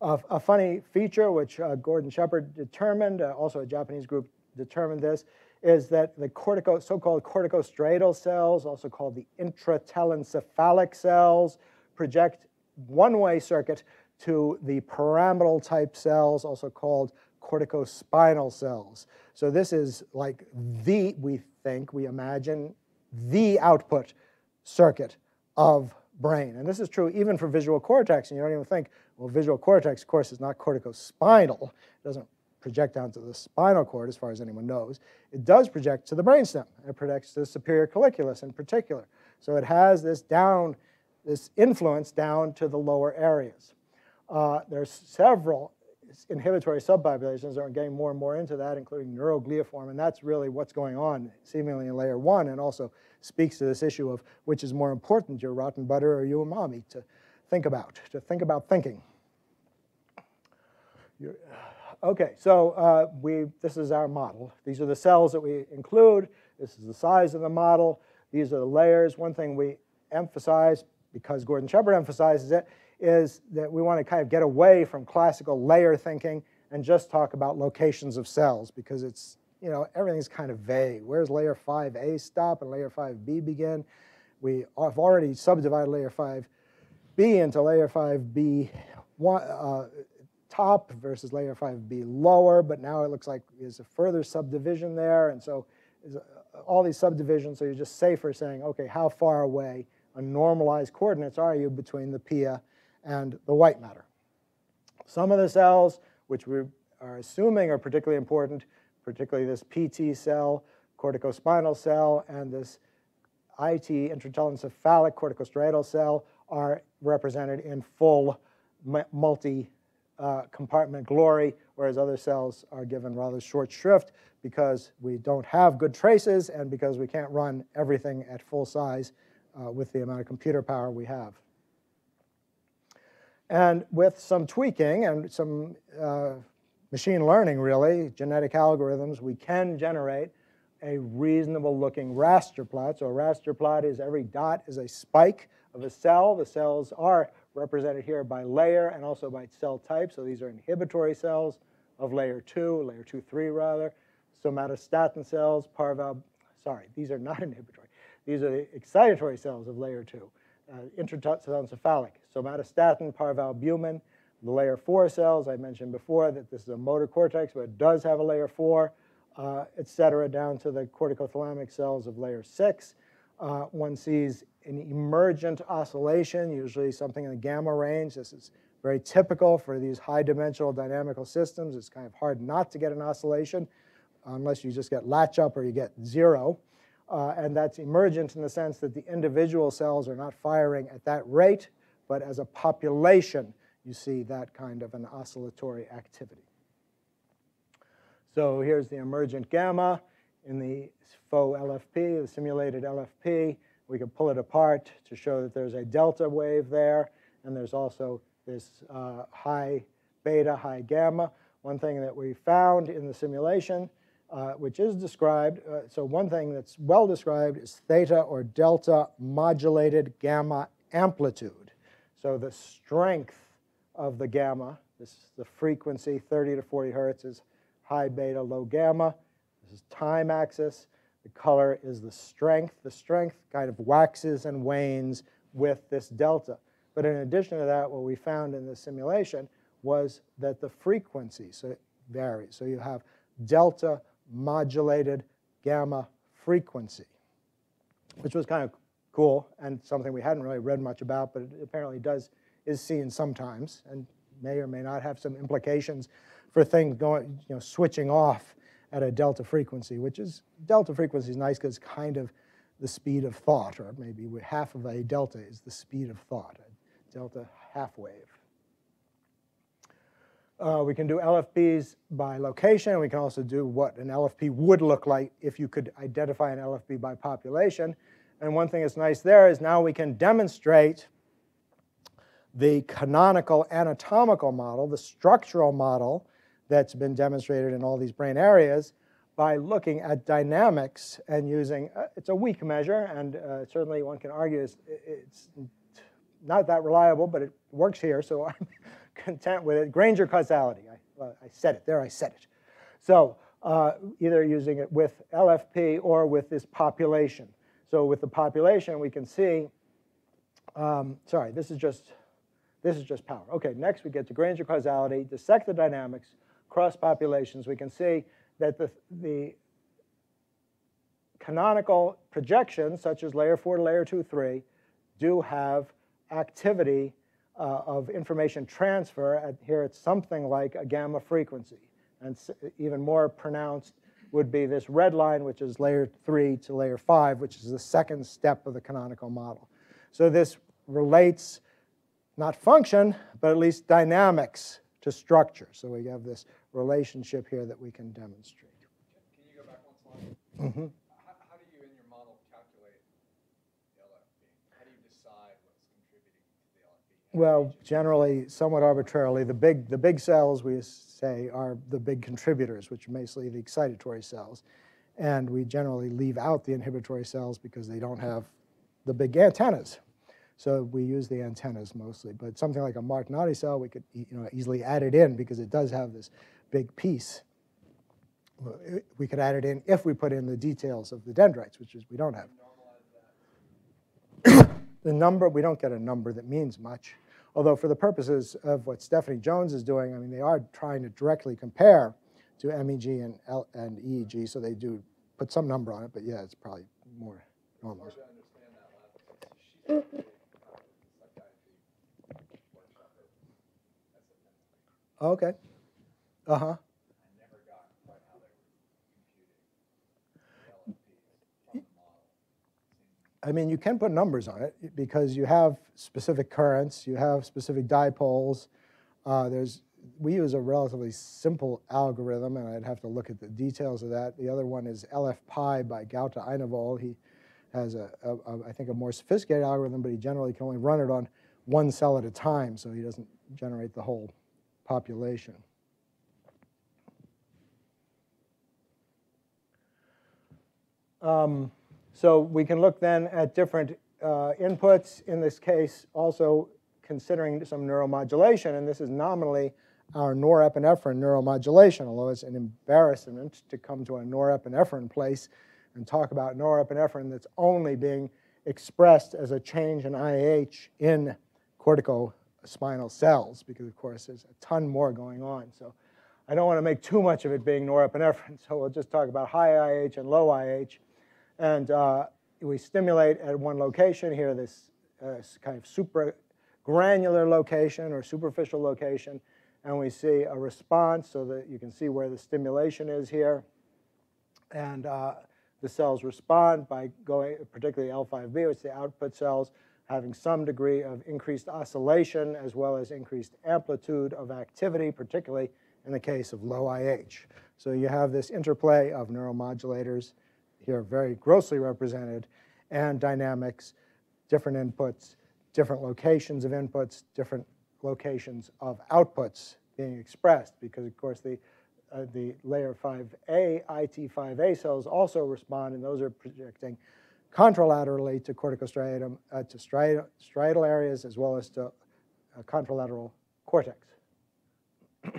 Uh, a funny feature which uh, Gordon Shepherd determined, uh, also a Japanese group determined this, is that the cortico, so-called corticostriatal cells, also called the intratelencephalic cells, project one-way circuit to the pyramidal type cells, also called corticospinal cells. So this is like the, we think, we imagine, the output circuit of brain. And this is true even for visual cortex. And you don't even think, well, visual cortex, of course, is not corticospinal. It doesn't project down to the spinal cord, as far as anyone knows. It does project to the brainstem. It projects to the superior colliculus in particular. So it has this down, this influence down to the lower areas. Uh, there's several inhibitory subpopulations that are getting more and more into that, including neurogliaform, and that's really what's going on seemingly in layer one, and also speaks to this issue of which is more important, your rotten butter or your umami, to think about, to think about thinking. Okay, so uh, we, this is our model. These are the cells that we include. This is the size of the model. These are the layers. One thing we emphasize, because Gordon Shepherd emphasizes it, is that we want to kind of get away from classical layer thinking and just talk about locations of cells because it's, you know, everything's kind of vague. Where's layer 5A stop and layer 5B begin? We have already subdivided layer 5B into layer 5B one, uh, top versus layer 5B lower, but now it looks like there's a further subdivision there. And so uh, all these subdivisions, so you're just safer saying, okay, how far away on normalized coordinates are you between the pia and the white matter? Some of the cells, which we are assuming are particularly important, particularly this PT cell, corticospinal cell, and this IT, intratelencephalic corticostriatal cell, are represented in full multi uh, glory, whereas other cells are given rather short shrift because we don't have good traces and because we can't run everything at full size uh, with the amount of computer power we have. And with some tweaking and some uh, machine learning, really, genetic algorithms, we can generate a reasonable looking raster plot. So a raster plot is every dot is a spike of a cell. The cells are represented here by layer and also by cell type. So these are inhibitory cells of layer 2, layer 2, 3 rather. Somatostatin cells, parval, sorry, these are not inhibitory. These are the excitatory cells of layer 2. Uh, intracephalic, somatostatin, parvalbumin. The layer 4 cells, I mentioned before that this is a motor cortex, but it does have a layer 4, uh, et cetera, down to the corticothalamic cells of layer 6. Uh, one sees an emergent oscillation, usually something in the gamma range. This is very typical for these high dimensional dynamical systems. It's kind of hard not to get an oscillation unless you just get latch up or you get zero. Uh, and that's emergent in the sense that the individual cells are not firing at that rate, but as a population, you see that kind of an oscillatory activity. So here's the emergent gamma in the faux LFP, the simulated LFP. We can pull it apart to show that there's a delta wave there, and there's also this uh, high beta, high gamma. One thing that we found in the simulation, uh, which is described, uh, so one thing that's well described is theta or delta modulated gamma amplitude. So the strength of the gamma, this is the frequency, 30 to 40 hertz is high beta, low gamma. This is time axis. The color is the strength. The strength kind of waxes and wanes with this delta. But in addition to that, what we found in the simulation was that the frequency so varies. So you have delta modulated gamma frequency, which was kind of cool and something we hadn't really read much about, but it apparently does is seen sometimes and may or may not have some implications for things going, you know, switching off at a delta frequency, which is, delta frequency is nice because it's kind of the speed of thought, or maybe half of a delta is the speed of thought, a delta half wave. Uh, we can do LFPs by location. We can also do what an LFP would look like if you could identify an LFP by population. And one thing that's nice there is now we can demonstrate the canonical anatomical model, the structural model that's been demonstrated in all these brain areas by looking at dynamics and using, uh, it's a weak measure, and uh, certainly one can argue it's, it's, not that reliable, but it works here, so I'm content with it. Granger causality, I, uh, I said it, there I said it. So uh, either using it with LFP or with this population. So with the population, we can see, um, sorry, this is just, this is just power. Okay, next we get to Granger causality, dissect the dynamics, cross populations, we can see that the, the canonical projections, such as layer 4 to layer 2, 3, do have activity uh, of information transfer. At, here it's something like a gamma frequency. And even more pronounced would be this red line, which is layer 3 to layer 5, which is the second step of the canonical model. So this relates not function, but at least dynamics to structure. So we have this relationship here that we can demonstrate.
Can you go back one slide? Mm -hmm. how, how, do you, in your model, calculate the LFP? How do you decide what's contributing to the LFP?
Well, generally, somewhat arbitrarily, the big, the big cells we say, are the big contributors, which are mostly the excitatory cells. And we generally leave out the inhibitory cells because they don't have the big antennas. So we use the antennas mostly. But something like a Martinotti cell, we could you know, easily add it in because it does have this big piece. We could add it in if we put in the details of the dendrites, which is we don't have. The number, we don't get a number that means much. Although for the purposes of what Stephanie Jones is doing, I mean, they are trying to directly compare to MEG and, L and EEG, so they do put some number on it, but yeah, it's probably more normal. Okay. Uh-huh. I mean, you can put numbers on it because you have specific currents, you have specific dipoles. Uh, there's, we use a relatively simple algorithm, and I'd have to look at the details of that. The other one is LF pi by Gaute Einevoll. He has, a, a, a, I think, a more sophisticated algorithm, but he generally can only run it on one cell at a time, so he doesn't generate the whole population. Um, so we can look then at different uh, inputs, in this case also considering some neuromodulation, and this is nominally our norepinephrine neuromodulation, although it's an embarrassment to come to a norepinephrine place and talk about norepinephrine that's only being expressed as a change in IH in corticospinal cells, because of course there's a ton more going on. So I don't want to make too much of it being norepinephrine, so we'll just talk about high IH and low IH. And uh, we stimulate at one location here, this uh, kind of super granular location or superficial location, and we see a response so that you can see where the stimulation is here. And uh, the cells respond by going, particularly L5B, which is the output cells, having some degree of increased oscillation as well as increased amplitude of activity, particularly in the case of low IH. So you have this interplay of neuromodulators here very grossly represented, and dynamics, different inputs, different locations of inputs, different locations of outputs being expressed, because of course the, uh, the layer 5A, IT5A cells also respond, and those are projecting contralaterally to corticostriatum, uh, to striatal, striatal areas as well as to uh, contralateral cortex.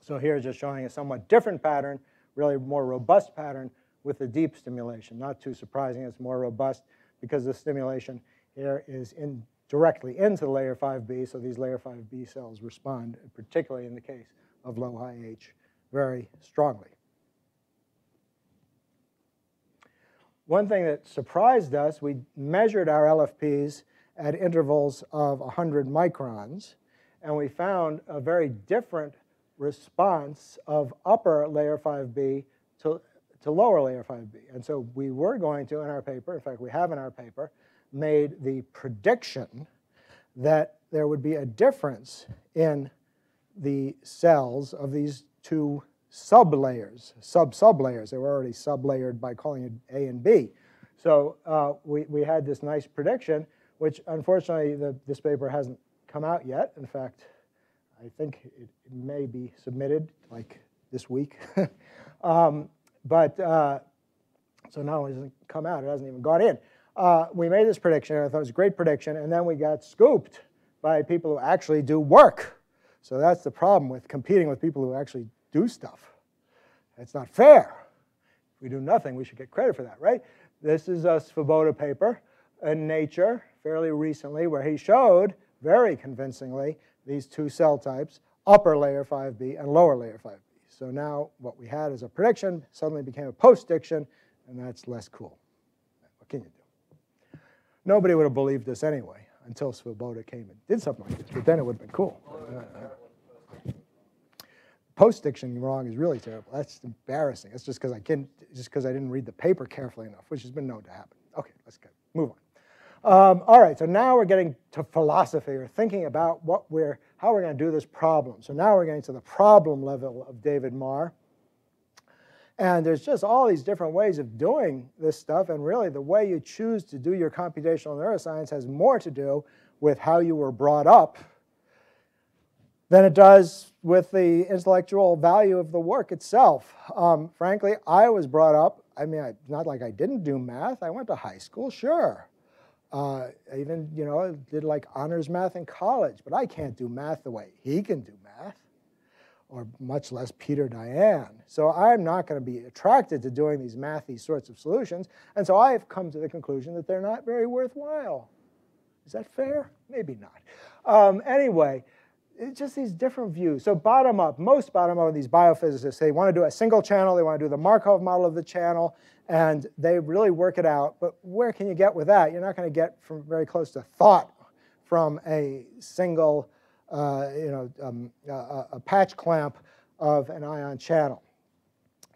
so here just showing a somewhat different pattern, really more robust pattern with the deep stimulation. Not too surprising, it's more robust because the stimulation here is in directly into layer 5B, so these layer 5B cells respond, particularly in the case of low IH, very strongly. One thing that surprised us, we measured our LFPs at intervals of 100 microns, and we found a very different response of upper layer 5B to to lower layer 5B. And so we were going to, in our paper, in fact, we have in our paper, made the prediction that there would be a difference in the cells of these two sublayers, sub-sublayers. They were already sublayered by calling it A and B. So uh, we, we had this nice prediction, which unfortunately the, this paper hasn't come out yet. In fact, I think it, may be submitted like this week. um, but uh, so not only does it come out, it hasn't even gone in. Uh, we made this prediction, I thought it was a great prediction, and then we got scooped by people who actually do work. So that's the problem with competing with people who actually do stuff. It's not fair. If we do nothing, we should get credit for that, right? This is a Svoboda paper in Nature fairly recently where he showed very convincingly these two cell types, upper layer 5B and lower layer 5B. So now what we had as a prediction suddenly became a post-diction, and that's less cool. What can you do? Nobody would have believed this anyway until Svoboda came and did something like this, but then it would have been cool. Post-diction wrong is really terrible. That's embarrassing. That's just because I can just because I didn't read the paper carefully enough, which has been known to happen. Okay, let's go. Move on. Um, all right, so now we're getting to philosophy or thinking about what we're, how are we're going to do this problem. So now we're getting to the problem level of David Marr. And there's just all these different ways of doing this stuff, and really the way you choose to do your computational neuroscience has more to do with how you were brought up than it does with the intellectual value of the work itself. Um, frankly, I was brought up, I mean, I, not like I didn't do math. I went to high school, sure. Uh, even, you know, did like honors math in college, but I can't do math the way he can do math, or much less Peter Dayan. So I'm not going to be attracted to doing these mathy sorts of solutions, and so I've come to the conclusion that they're not very worthwhile. Is that fair? Maybe not. Um, anyway, it's just these different views. So bottom up, most bottom up of these biophysicists, they want to do a single channel, they want to do the Markov model of the channel, and they really work it out. But where can you get with that? You're not going to get from very close to thought from a single, uh, you know, um, a, a patch clamp of an ion channel.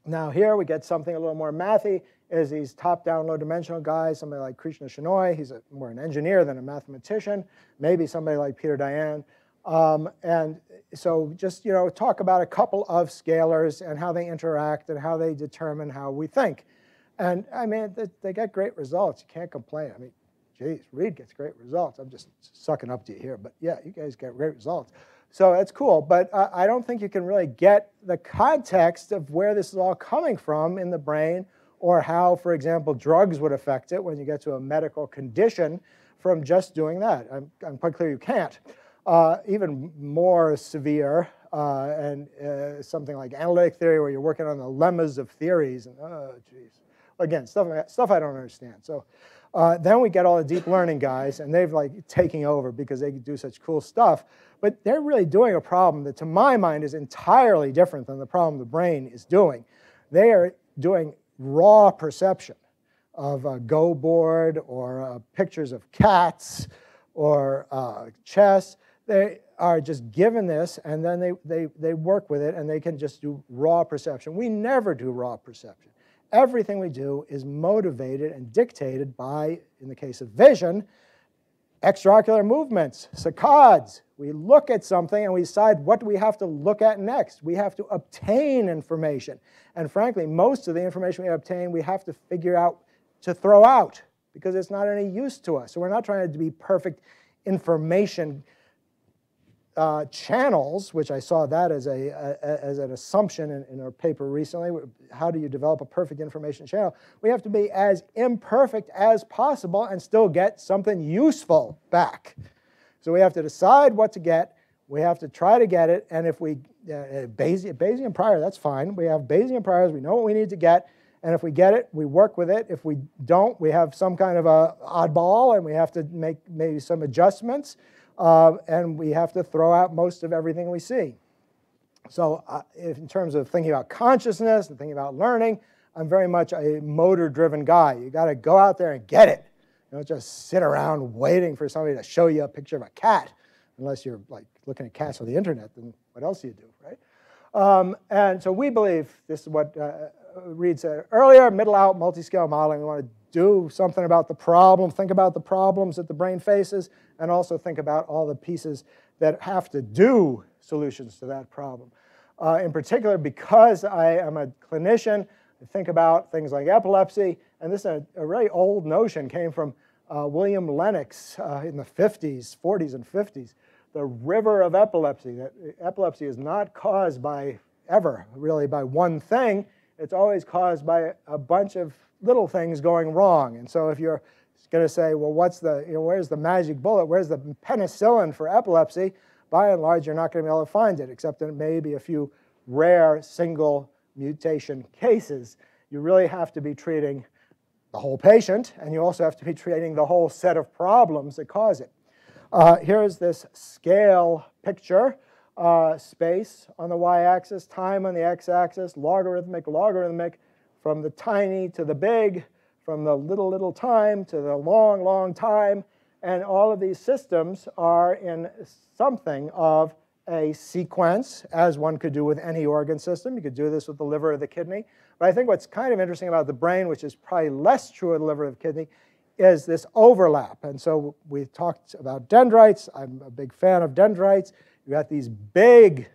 Now here we get something a little more mathy, is these top-down low-dimensional guys, somebody like Krishna Shenoy, he's a, more an engineer than a mathematician, maybe somebody like Peter Dayan, um, and so just, you know, talk about a couple of scalars and how they interact and how they determine how we think. And I mean, they, they get great results. You can't complain. I mean, geez, Read gets great results. I'm just sucking up to you here, but yeah, you guys get great results. So that's cool, but uh, I don't think you can really get the context of where this is all coming from in the brain or how, for example, drugs would affect it when you get to a medical condition from just doing that. I'm, I'm quite clear you can't. Uh, even more severe, uh, and uh, something like analytic theory, where you're working on the lemmas of theories, and oh, geez, again, stuff stuff I don't understand. So uh, then we get all the deep learning guys, and they've like taking over because they do such cool stuff. But they're really doing a problem that, to my mind, is entirely different than the problem the brain is doing. They are doing raw perception of a Go board or uh, pictures of cats or chess they are just given this and then they, they, they work with it and they can just do raw perception. We never do raw perception. Everything we do is motivated and dictated by, in the case of vision, extraocular movements, saccades. We look at something and we decide what we have to look at next. We have to obtain information. And frankly, most of the information we obtain, we have to figure out to throw out because it's not any use to us. So we're not trying to be perfect information uh, channels, which I saw that as, a, a as an assumption in, in, our paper recently. How do you develop a perfect information channel? We have to be as imperfect as possible and still get something useful back. So we have to decide what to get. We have to try to get it. And if we, uh, Bayesian, Bayesian prior, that's fine. We have Bayesian priors. We know what we need to get. And if we get it, we work with it. If we don't, we have some kind of a oddball and we have to make maybe some adjustments uh, and we have to throw out most of everything we see. So uh, in terms of thinking about consciousness and thinking about learning, I'm very much a motor-driven guy. You got to go out there and get it. You don't just sit around waiting for somebody to show you a picture of a cat, unless you're like looking at cats on the internet. Then what else do you do, right? Um, and so we believe this is what uh, Read said earlier: middle-out, multi-scale modeling. We want to do something about the problem, think about the problems that the brain faces, and also think about all the pieces that have to do solutions to that problem. Uh, in particular, because I am a clinician, I think about things like epilepsy, and this is a, a really old notion, came from uh, William Lennox uh, in the 50s, 40s and 50s, the river of epilepsy, that epilepsy is not caused by, ever really, by one thing, it's always caused by a bunch of little things going wrong. And so if you're going to say, well, what's the, you know, where's the magic bullet? Where's the penicillin for epilepsy? By and large, you're not going to be able to find it, except in maybe a few rare single mutation cases. You really have to be treating the whole patient, and you also have to be treating the whole set of problems that cause it. Uh, here's this scale picture. Uh, space on the y-axis, time on the x-axis, logarithmic, logarithmic, from the tiny to the big, from the little, little time to the long, long time. And all of these systems are in something of a sequence, as one could do with any organ system. You could do this with the liver or the kidney. But I think what's kind of interesting about the brain, which is probably less true of the liver or the kidney, is this overlap. And so we talked about dendrites. I'm a big fan of dendrites. You got these big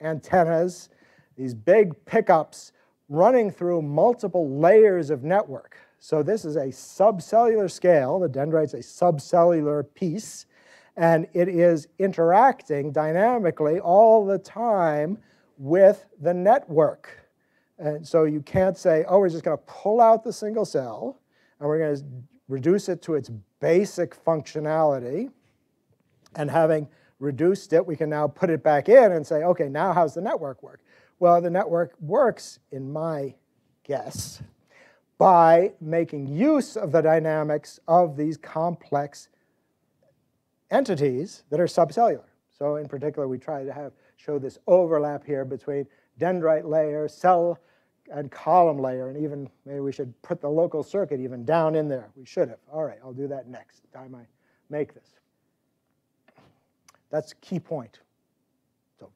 antennas, these big pickups running through multiple layers of network. So this is a subcellular scale. The dendrite's a subcellular piece. And it is interacting dynamically all the time with the network. And so you can't say, oh, we're just going to pull out the single cell and we're going to reduce it to its basic functionality. And having reduced it, we can now put it back in and say, okay, now how's the network work? Well, the network works, in my guess, by making use of the dynamics of these complex entities that are subcellular. So in particular, we try to have show this overlap here between dendrite layer, cell and column layer, and even maybe we should put the local circuit even down in there. We should have. All right, I'll do that next time I make this. That's a key point. So,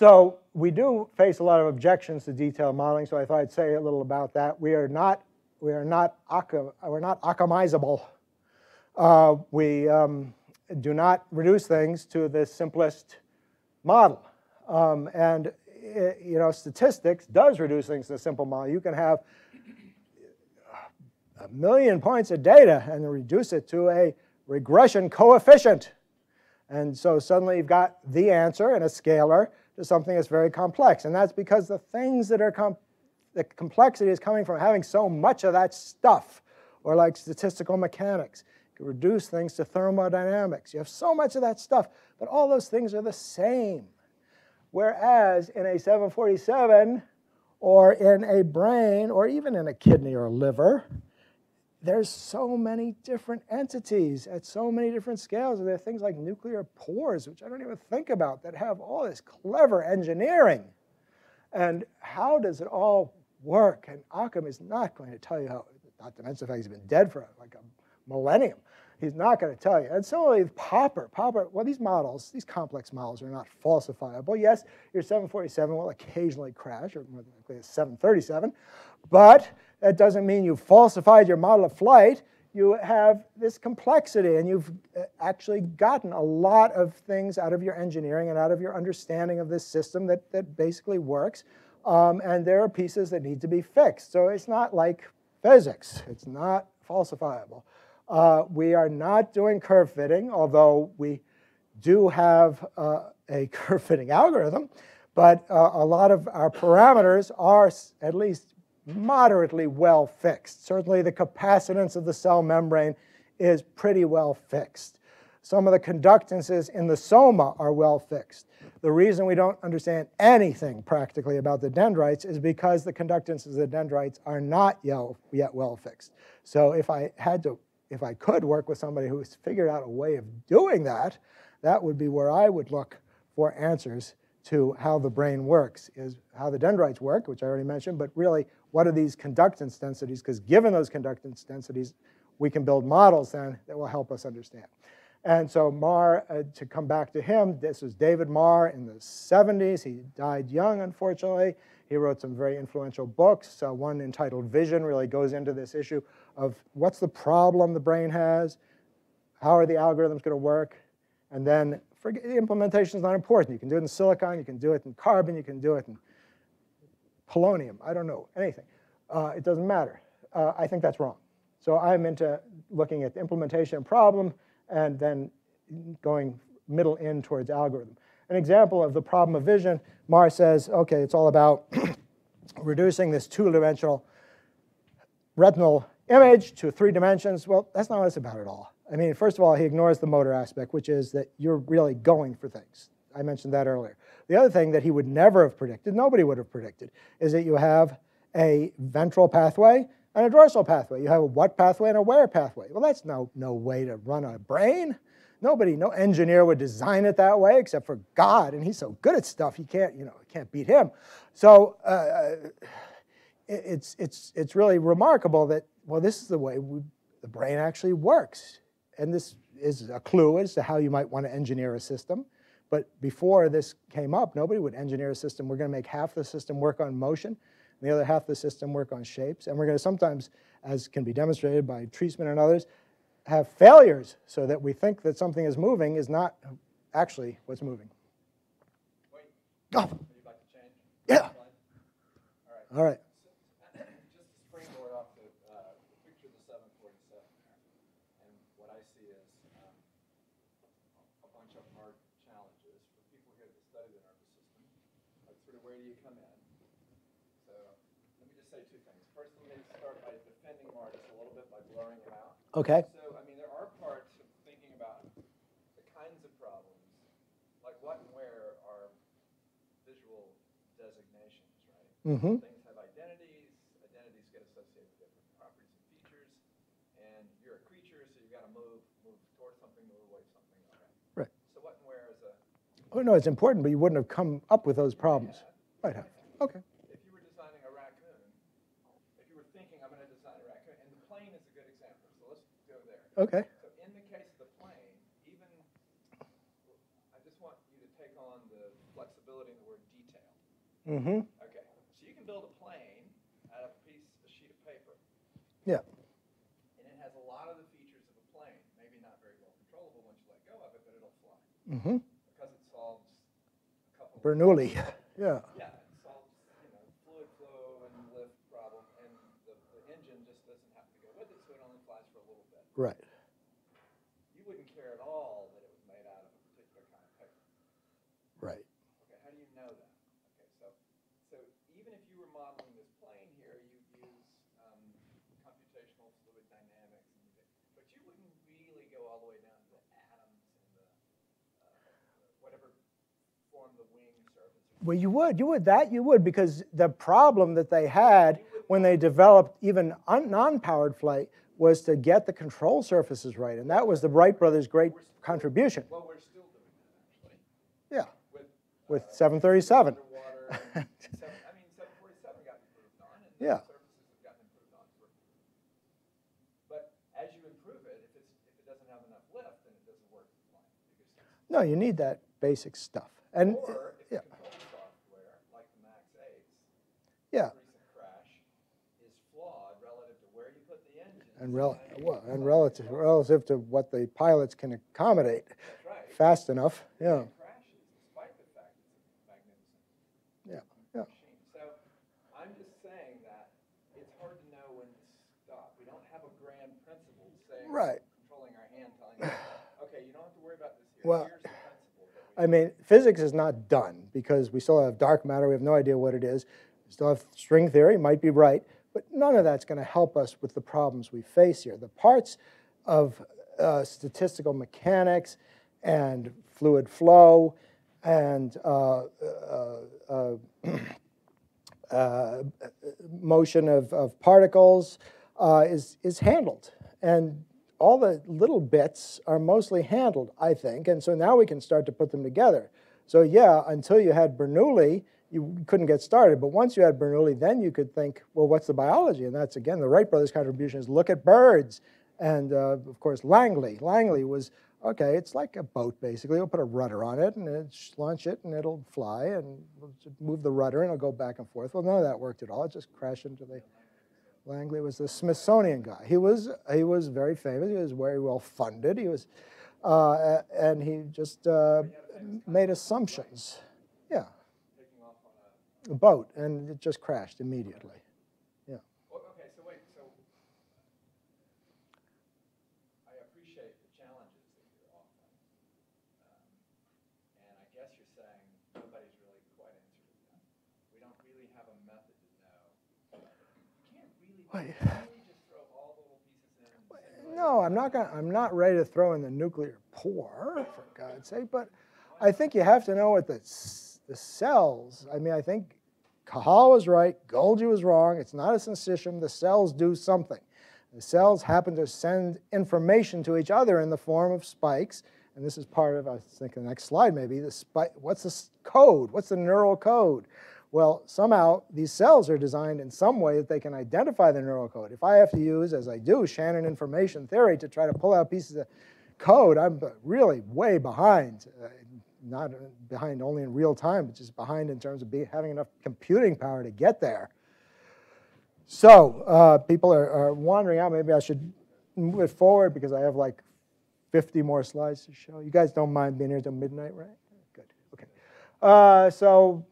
so we do face a lot of objections to detailed modeling, so I thought I'd say a little about that. We are not, we are not, we're not Occamizable. Uh, we um, do not reduce things to the simplest model. Um, and it, you know, statistics does reduce things to a simple model. You can have a million points of data and reduce it to a regression coefficient. And so suddenly you've got the answer in a scalar to something that's very complex. And that's because the things that are, com the complexity is coming from having so much of that stuff, or like statistical mechanics. You reduce things to thermodynamics. You have so much of that stuff, but all those things are the same. Whereas in a 747, or in a brain, or even in a kidney or liver, there's so many different entities at so many different scales. And there are things like nuclear pores, which I don't even think about, that have all this clever engineering. And how does it all work? And Occam is not going to tell you how, not to mention the fact he's been dead for like a millennium. He's not going to tell you. And similarly, Popper, Popper, well, these models, these complex models are not falsifiable. Yes, your 747 will occasionally crash, or more likely a 737, but that doesn't mean you've falsified your model of flight. You have this complexity, and you've uh, actually gotten a lot of things out of your engineering and out of your understanding of this system that, that basically works. Um, and there are pieces that need to be fixed. So it's not like physics. It's not falsifiable. Uh, we are not doing curve fitting, although we do have uh, a curve fitting algorithm, but uh, a lot of our parameters are at least moderately well fixed. Certainly the capacitance of the cell membrane is pretty well fixed. Some of the conductances in the soma are well fixed. The reason we don't understand anything practically about the dendrites is because the conductances of the dendrites are not yet well fixed. So if I had to, if I could work with somebody who's figured out a way of doing that, that would be where I would look for answers to how the brain works, is how the dendrites work, which I already mentioned, but really what are these conductance densities? Because given those conductance densities, we can build models then that will help us understand. And so Marr, uh, to come back to him, this was David Marr in the 70s. He died young, unfortunately. He wrote some very influential books. Uh, one entitled Vision really goes into this issue of what's the problem the brain has, how are the algorithms going to work, and then forget, the implementation is not important. You can do it in silicon, you can do it in carbon, you can do it in polonium, I don't know, anything. Uh, it doesn't matter. Uh, I think that's wrong. So I'm into looking at the implementation problem and then going middle in towards algorithm. An example of the problem of vision, Marr says, okay, it's all about reducing this two-dimensional retinal image to three dimensions. Well, that's not what it's about at all. I mean, first of all, he ignores the motor aspect, which is that you're really going for things. I mentioned that earlier. The other thing that he would never have predicted, nobody would have predicted, is that you have a ventral pathway and a dorsal pathway. You have a what pathway and a where pathway. Well, that's no, no way to run a brain. Nobody, no engineer would design it that way except for God, and he's so good at stuff, you can't, you know, can't beat him. So uh, it's, it's, it's really remarkable that, well, this is the way we, the brain actually works. And this is a clue as to how you might want to engineer a system. But before this came up, nobody would engineer a system. We're going to make half the system work on motion, and the other half of the system work on shapes. And we're going to sometimes, as can be demonstrated by Treisman and others, have failures so that we think that something is moving is not actually what's moving.
Wait,
Oh,
are you about to change?
yeah.
All right.
All right.
Just to springboard off the, uh, the picture of the 747 there, and what I see is uh, where do you come in? So let me just say two things. First, let me start by defending Marcus a little bit by blurring him out.
Okay.
So, I mean, there are parts of thinking about the kinds of problems, like what and where are visual designations, right?
Mm-hmm.
Things have identities, identities get associated with different properties and features, and you're a creature, so you've got to move, move towards something, move away from something, all right?
Right.
So what and where is a,
Oh, no, it's important, but you wouldn't have come up with those problems. Right. Okay.
if you were designing a raccoon, if you were thinking, I'm going to design a raccoon, and the plane is a good example, so let's go there.
Okay.
So in the case of the plane, even, I just want you to take on the flexibility in the word detail.
Mm-hmm.
Okay, so you can build a plane out of a piece, a sheet of paper,
Yeah.
and it has a lot of the features of a plane. Maybe not very well controllable once you let go of it, but it'll fly
Mm-hmm.
because it solves a couple. of-
Bernoulli. Yeah.
Yeah, it solves, you know, fluid flow and lift problem, and the, the engine just doesn't happen to go with it, so it only flies for a little bit.
Right.
You wouldn't care at all that it was made out of a particular kind of paper.
Right.
Okay, how do you know that? Okay, so, so even if you were modeling this plane here, you'd use um, computational fluid dynamics, and but you wouldn't really go all the way down to the atoms and the, uh, whatever form the wing surface. or-
Well, you would, you would, that you would, because the problem that they had when they developed even non-powered flight was to get the control surfaces right, and that was the Wright brothers' great contribution.
Well, we're still doing that, actually,
Yeah,
with.
with
uh,
737.
Underwater, seven, I mean, seven forty-seven got improved on, and
Yeah.
surfaces have gotten improved on. But as you improve it, if if it doesn't have enough lift, then it doesn't work as well. because it's-
No, you need that basic stuff. And
Or if
yeah,
control software, like the MAX eights,
yeah,
recent crash, is flawed relative to where you put the engine.
And rel- well, and relative relative to what the pilots can accommodate
right.
fast enough. Yeah,
It crashes despite the fact it's a magnificent
yeah, yeah.
So I'm just saying that it's hard to know when to stop. We don't have a grand principle saying,
Right.
hand, okay, you don't have to worry about this.
Well,
Here's the principle. that we
I mean, physics is not done because we still have dark matter. We have no idea what it is. We still have string theory, might be right, but none of that's going to help us with the problems we face here. The parts of uh, statistical mechanics and fluid flow and uh, uh, uh, uh, motion of, of particles uh, is, is handled. And all the little bits are mostly handled, I think. And so now we can start to put them together. So, yeah, until you had Bernoulli, you couldn't get started. But once you had Bernoulli, then you could think, well, what's the biology? And that's, again, the Wright brothers' contribution is look at birds. And, uh, of course, Langley. Langley was, okay, it's like a boat, basically. We'll put a rudder on it, and it, launch it, and it'll fly, and we'll move the rudder, and it'll go back and forth. Well, none of that worked at all. It just crashed into the... Langley was the Smithsonian guy. He was he was very famous. He was very well funded. He was, uh, and he just uh, made assumptions. Yeah,
a,
boat, and it just crashed immediately. Yeah.
well, okay, so wait, so I appreciate the challenges that you're offering. Um, And I guess you're saying nobody's really quite answered it yet. We don't really have a method to know. You can't really, you really just throw all the little pieces in
No, I'm not gonna, I'm not ready to throw in the nuclear pore, for God's sake. But I think you have to know what the the cells. I mean, I think Cajal was right. Golgi was wrong. It's not a syncytium. The cells do something. The cells happen to send information to each other in the form of spikes. And this is part of, I think, the next slide maybe. The spike. What's the code? What's the neural code? Well, somehow these cells are designed in some way that they can identify the neural code. If I have to use, as I do, Shannon information theory to try to pull out pieces of code, I'm really way behind. Uh, Not behind only in real time, but just behind in terms of be, having enough computing power to get there. So uh, people are, are out. Maybe I should move it forward because I have like 50 more slides to show. You guys don't mind being here till midnight, right? Good. Okay. Uh, so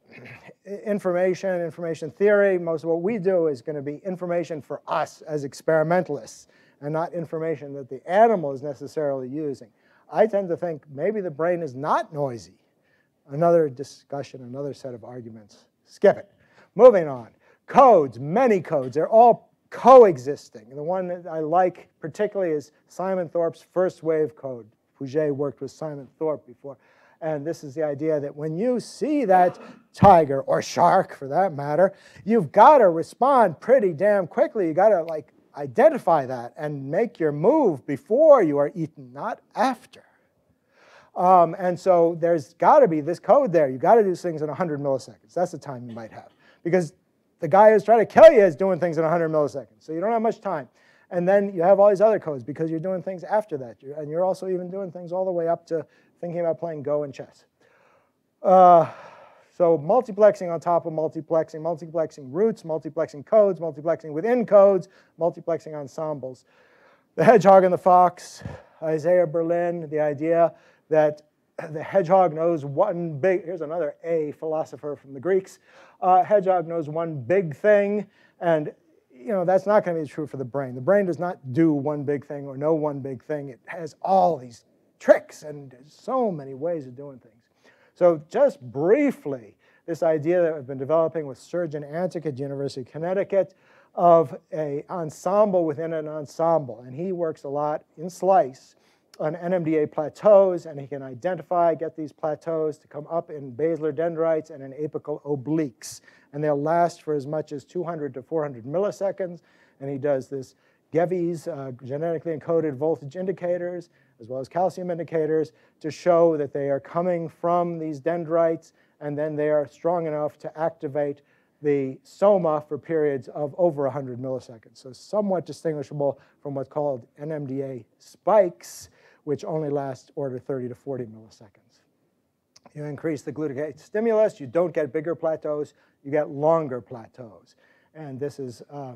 information, information theory, most of what we do is going to be information for us as experimentalists and not information that the animal is necessarily using. I tend to think maybe the brain is not noisy. Another discussion, another set of arguments skip it. Moving on. Codes, many codes, they're all coexisting. The one that I like particularly is Simon Thorpe's first wave code. Pouget worked with Simon Thorpe before. And this is the idea that when you see that tiger or shark for that matter, you've got to respond pretty damn quickly. You got to like identify that and make your move before you are eaten, not after. Um, and so there's got to be this code there. You've got to do things in 100 milliseconds. That's the time you might have. Because the guy who's trying to kill you is doing things in 100 milliseconds. So you don't have much time. And then you have all these other codes because you're doing things after that. And you're also even doing things all the way up to thinking about playing Go and chess. Uh, so multiplexing on top of multiplexing, multiplexing roots, multiplexing codes, multiplexing within codes, multiplexing ensembles. The hedgehog and the fox, Isaiah Berlin, the idea that the hedgehog knows one big, here's another A philosopher from the Greeks. Uh, hedgehog knows one big thing, and you know that's not going to be true for the brain. The brain does not do one big thing or know one big thing. It has all these tricks and so many ways of doing things. So just briefly, this idea that I've been developing with Srdjan Antic at University of Connecticut of an ensemble within an ensemble. And he works a lot in SLICE on NMDA plateaus, and he can identify, get these plateaus to come up in basilar dendrites and in apical obliques. And they'll last for as much as 200 to 400 milliseconds. And he does this GEVIs uh, genetically encoded voltage indicators, as well as calcium indicators, to show that they are coming from these dendrites, and then they are strong enough to activate the soma for periods of over 100 milliseconds. So somewhat distinguishable from what's called NMDA spikes, which only last order 30 to 40 milliseconds. You increase the glutamate stimulus, you don't get bigger plateaus, you get longer plateaus. And this is, uh,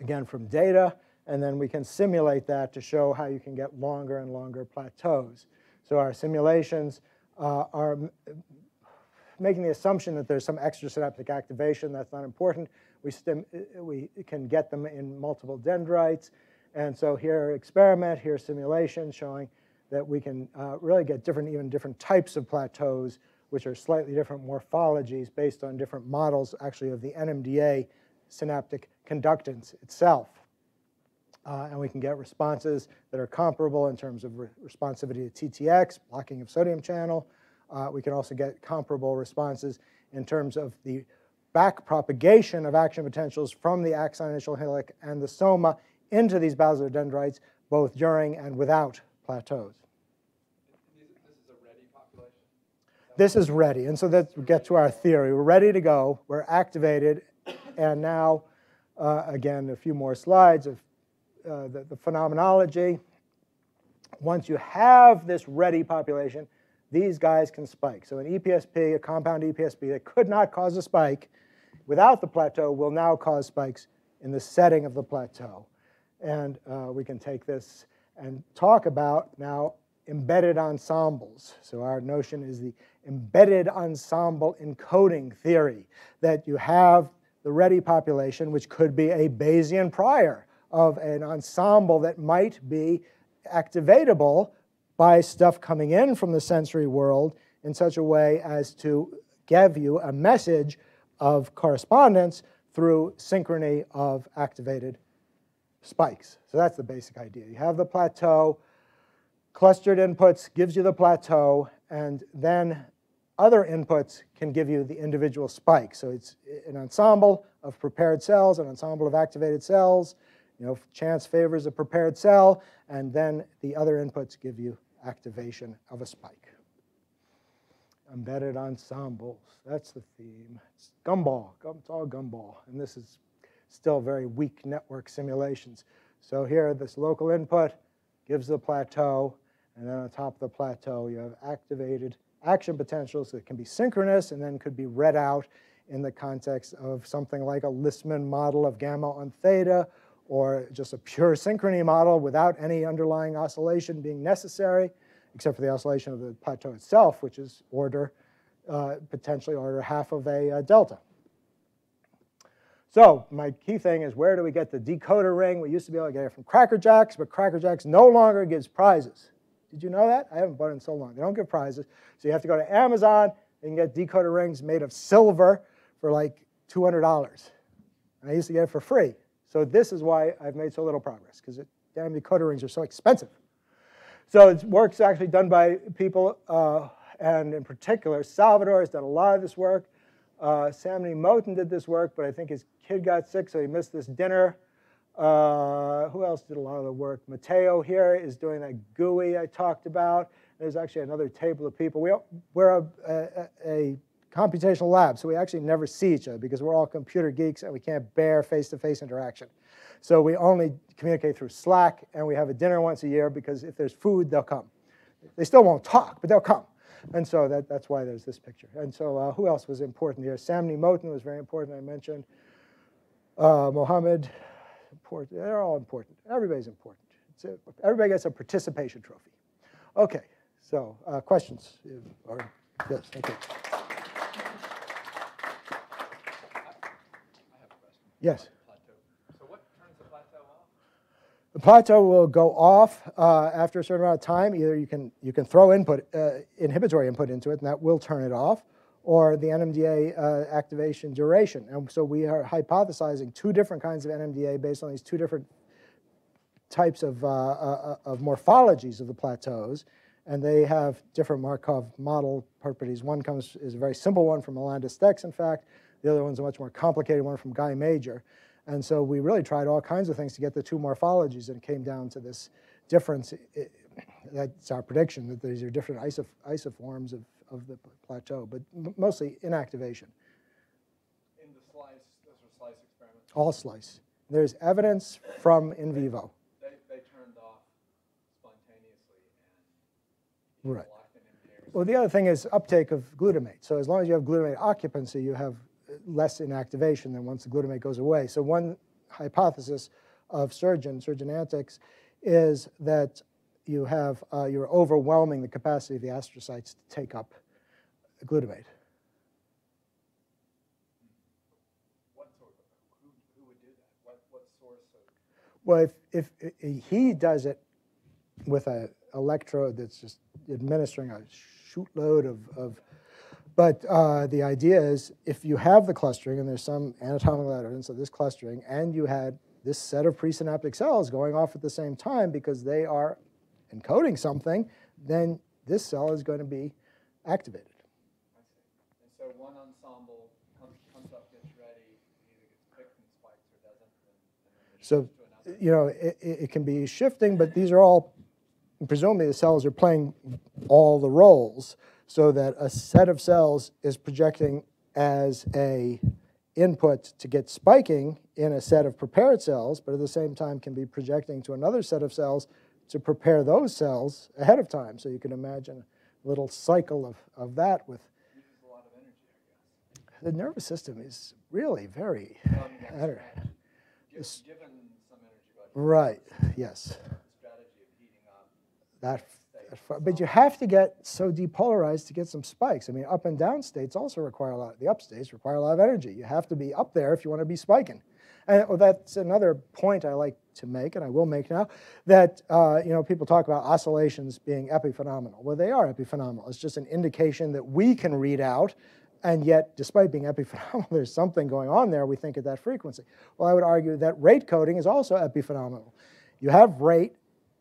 again, from data, and then we can simulate that to show how you can get longer and longer plateaus. So our simulations uh, are making the assumption that there's some extrasynaptic activation. That's not important. We, we can get them in multiple dendrites. And so here experiment, here simulation showing that we can uh, really get different, even different types of plateaus, which are slightly different morphologies based on different models actually of the NMDA synaptic conductance itself. Uh, and we can get responses that are comparable in terms of re responsivity to TTX, blocking of sodium channel. Uh, we can also get comparable responses in terms of the back propagation of action potentials from the axon initial hillock and the soma into these basilar dendrites, both during and without plateaus.
This is ready population?
This is ready. And so let's get to our theory. We're ready to go. We're activated. And now, uh, again, a few more slides of uh, the, the phenomenology. Once you have this ready population, these guys can spike. So an EPSP, a compound EPSP that could not cause a spike without the plateau will now cause spikes in the setting of the plateau. And uh, we can take this and talk about now embedded ensembles. So our notion is the embedded ensemble encoding theory, that you have the ready population, which could be a Bayesian prior of an ensemble that might be activatable by stuff coming in from the sensory world in such a way as to give you a message of correspondence through synchrony of activated spikes. So that's the basic idea. You have the plateau, clustered inputs gives you the plateau, and then other inputs can give you the individual spike. So it's an ensemble of prepared cells, an ensemble of activated cells. You know, chance favors a prepared cell, and then the other inputs give you activation of a spike. Embedded ensembles, that's the theme. It's gumball, it's all gumball, and this is still very weak network simulations. So here, this local input gives the plateau, and then on top of the plateau, you have activated action potentials that can be synchronous and then could be read out in the context of something like a Lisman model of gamma on theta or just a pure synchrony model without any underlying oscillation being necessary, except for the oscillation of the plateau itself, which is order, uh, potentially order half of a uh, delta. So my key thing is where do we get the decoder ring? We used to be able to get it from Cracker Jacks, but Cracker Jacks no longer gives prizes. Did you know that? I haven't bought in so long. They don't give prizes. So you have to go to Amazon and get decoder rings made of silver for like $200. And I used to get it for free. So this is why I've made so little progress, because damn decoder rings are so expensive. So it's work's actually done by people, uh, and in particular, Salvador has done a lot of this work. Uh, Sam Neymotin did this work, but I think his kid got sick, so he missed this dinner. Uh, who else did a lot of the work? Mateo here is doing that GUI I talked about. There's actually another table of people. We, we're a, a, a computational lab, so we actually never see each other because we're all computer geeks and we can't bear face-to-face interaction. So we only communicate through Slack, and we have a dinner once a year because if there's food, they'll come. They still won't talk, but they'll come. And so that, that's why there's this picture. And so uh, who else was important here? Sam Neymotin was very important, I mentioned. Uh, Mohammed, important. They're all important. Everybody's important. A, everybody gets a participation trophy. Okay, so uh, questions? Or, yes, thank you. Yes. The plateau will go off uh, after a certain amount of time. Either you can, you can throw input, uh, inhibitory input into it, and that will turn it off, or the NMDA uh, activation duration. And so we are hypothesizing two different kinds of NMDA based on these two different types of, uh, uh, of morphologies of the plateaus, and they have different Markov model properties. One comes is a very simple one from Alain Destexhe, in fact. The other one's a much more complicated one from Guy Major. And so we really tried all kinds of things to get the two morphologies, and it came down to this difference. It, that's our prediction, that these are different isof isoforms of, of the plateau, but mostly inactivation.
In the slice, those are slice experiments?
All slice. There's evidence from in vivo.
They, they turned off spontaneously and
right. Well, the other thing is uptake of glutamate. So as long as you have glutamate occupancy, you have less inactivation than once the glutamate goes away. So one hypothesis of Srdjan, Srdjan Antic's, is that you have, uh, you're overwhelming the capacity of the astrocytes to take up glutamate.
What sort of, who, who would do that? What, what source of?
Well, if, if, if he does it with an electrode that's just administering a shootload of, of but uh, the idea is if you have the clustering, and there's some anatomical evidence of this clustering, and you had this set of presynaptic cells going off at the same time because they are encoding something, then this cell is going to be activated.
And so one ensemble comes, comes up, gets ready, either gets picked and spikes or doesn't.
so, you know, it, it can be shifting, but these are all, presumably the cells are playing all the roles so that a set of cells is projecting as a input to get spiking in a set of prepared cells, but at the same time can be projecting to another set of cells to prepare those cells ahead of time. So you can imagine a little cycle of, of that with.
a lot of energy,
The nervous system is really very.
Well, I mean, given some energy,
right, yes.
strategy of heating up.
That but you have to get so depolarized to get some spikes. I mean, up and down states also require a lot. The up states require a lot of energy. You have to be up there if you want to be spiking. And that's another point I like to make, and I will make now, that uh, you know people talk about oscillations being epiphenomenal. Well, they are epiphenomenal. It's just an indication that we can read out, and yet, despite being epiphenomenal, there's something going on there. We think at that frequency. Well, I would argue that rate coding is also epiphenomenal. You have rate,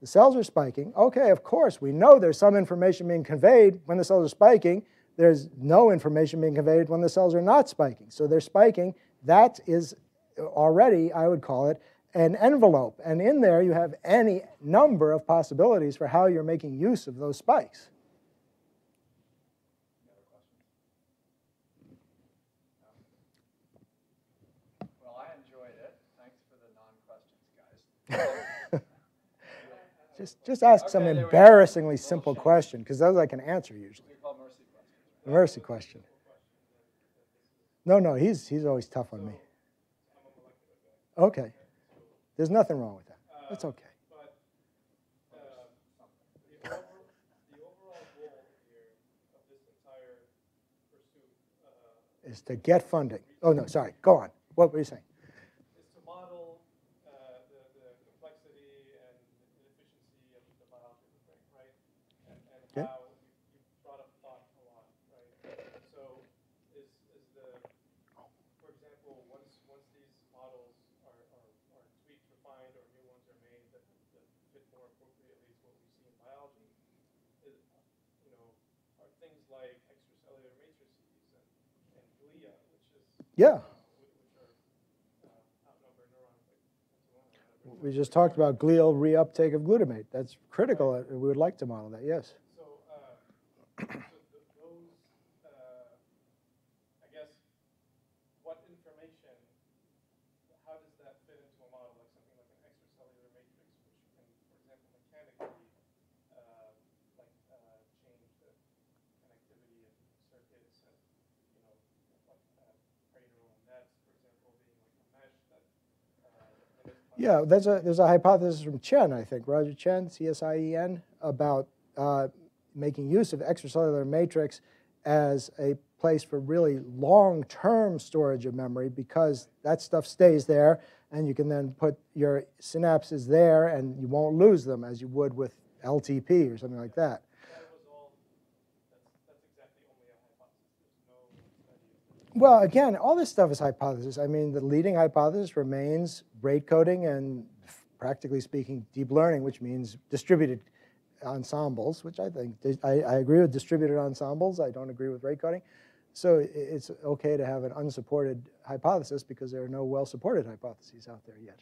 the cells are spiking. Okay, of course, we know there's some information being conveyed when the cells are spiking. There's no information being conveyed when the cells are not spiking. So they're spiking. That is already, I would call it, an envelope. And in there, you have any number of possibilities for how you're making use of those spikes.
Well, I enjoyed it. Thanks for the non-questions, guys.
Just, just ask some embarrassingly simple question, because those I can answer usually. Mercy question. No, no, he's, he's always tough on me. Okay. There's nothing wrong with that. It's okay. Is to get funding. Oh, no, sorry. Go on. What were you saying?
things like extracellular matrices and, and glia, which is
Yeah,
which which are uh, outnumber neurons like 10 to 1 or whatever.
we just talked about glial reuptake of glutamate. That's critical. We would like to model that, yes.
So, uh, so th- those, uh, I guess, what information, how does that fit into a model, like something like an extracellular matrix, which you can, for example, mechanically, uh, like, uh, change the connectivity of circuits and, you know, like, uh, cranial nets, for example, being like a mesh that, uh, that is
Yeah, there's a, there's a hypothesis from Tsien, I think, Roger Tsien, Tsien, about uh, making use of extracellular matrix as a place for really long-term storage of memory because that stuff stays there and you can then put your synapses there and you won't lose them as you would with LTP or something like that.
That was all, that's, that's exactly only a hypothesis, there's no study of
Well, again, all this stuff is hypothesis. I mean, the leading hypothesis remains rate coding and, practically speaking, deep learning, which means distributed ensembles, which I think, I, I agree with distributed ensembles. I don't agree with rate coding. So it's okay to have an unsupported hypothesis because there are no well-supported hypotheses out there yet,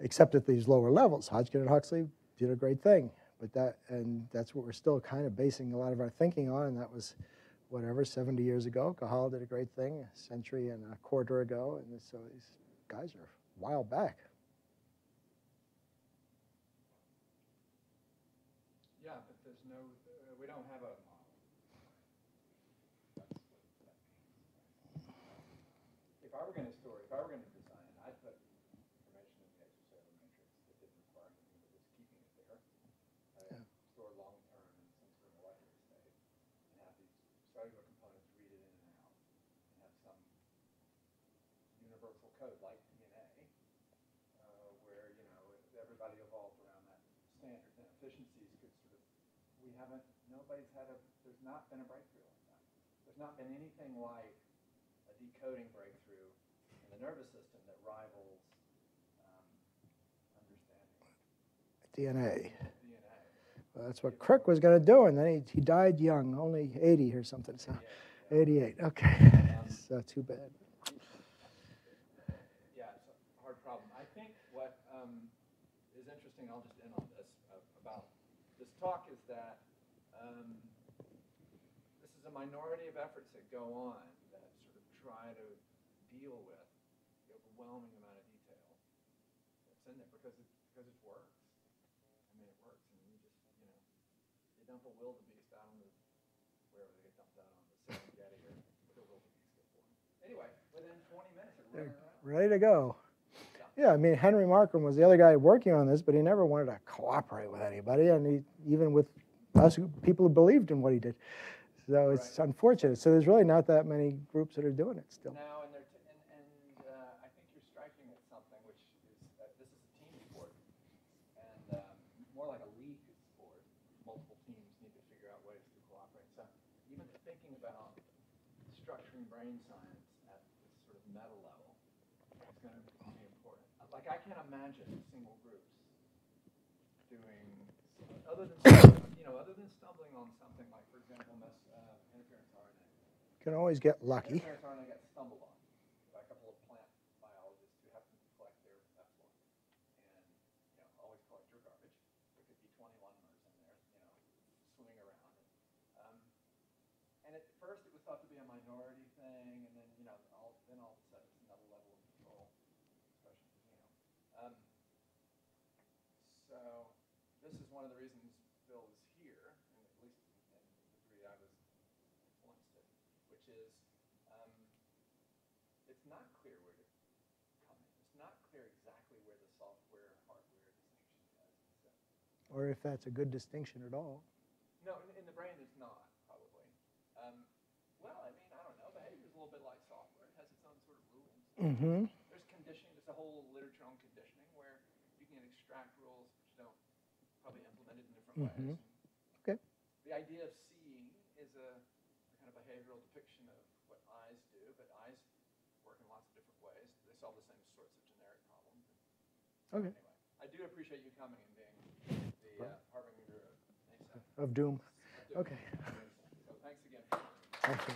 except at these lower levels. Hodgkin and Huxley did a great thing, but that, and that's what we're still kind of basing a lot of our thinking on, and that was whatever, 70 years ago. Cajal did a great thing a century and a quarter ago, and so these guys are a while back.
Yeah, but there's no, uh, we don't have a model. That's what that means. If I were gonna store, if I were gonna design it, I'd put information in the extracellular matrix that didn't require anything but just keeping it there. Uh, Store long-term in some sort of molecular state, and have these cellular components read it in and out, and have some universal code like DNA, uh, where, you know, everybody evolved around that standard, and efficiencies could sort of, we had a, there's not been a breakthrough like that. There's not been anything like a decoding breakthrough in the nervous system that rivals, um, understanding
DNA.
DNA.
Well, that's what Crick was going to do, and then he, he died young, only 80 or something. So 88. Okay, so too bad.
Yeah, it's a hard problem. I think what um, is interesting, I'll just end on this, uh, about this talk is that um, this is a minority of efforts that go on that sort of try to deal with the overwhelming amount of detail that's in there because it, because it works. I mean, it works, and you just, you know, you dump a wildebeest out on the, wherever they get dumped out on the Serengeti or the wildebeest get born. Anyway, within 20 minutes, they're.
Ready to go. Yeah, I mean, Henry Markram was the other guy working on this, but he never wanted to cooperate with anybody, and he, even with us, people who believed in what he did. So it's unfortunate. So there's really not that many groups that are doing it still.
Now, and, they're t- and, and uh, I think you're striking at something which is that this is a team sport, and um, more like a league sport. Multiple teams need to figure out ways to cooperate. So even thinking about structuring brain science at this sort of meta level is going to be important. Like I can't imagine single groups doing other than know other than stumbling on something like, for example, mes, uh, interference RNA.
Can always get lucky.
Interference RNA got stumbled on by a couple of plant biologists who happened to collect their effluent. And, you know, always collect your garbage. There could be 21 mers in there, you know, swimming around. Um, and at first it was thought to be a minority thing, and then, you know, all, then all of a sudden it's another level of control, especially, you know. Um, so this is one of the reasons Bill is here, and at least in the degree I was influenced it, which is um, it's not clear where to come in. It's not clear exactly where the software hardware distinction is. So,
Or if that's a good distinction at all.
no, in, the brain it's not probably. Um, well, I mean, I don't know. Behavior is a little bit like software. It has its own sort of rules.
Mm-hmm.
There's conditioning. There's a whole literature on conditioning where you can extract rules which don't probably implement it in different
Mhm.
ways.
Okay.
The idea of seeing is a, a kind of behavioral depiction of what eyes do, but eyes work in lots of different ways. They solve the same sorts of generic problems.
Okay.
Anyway, I do appreciate you coming of
doom. Okay.
Thanks again.
Thank you.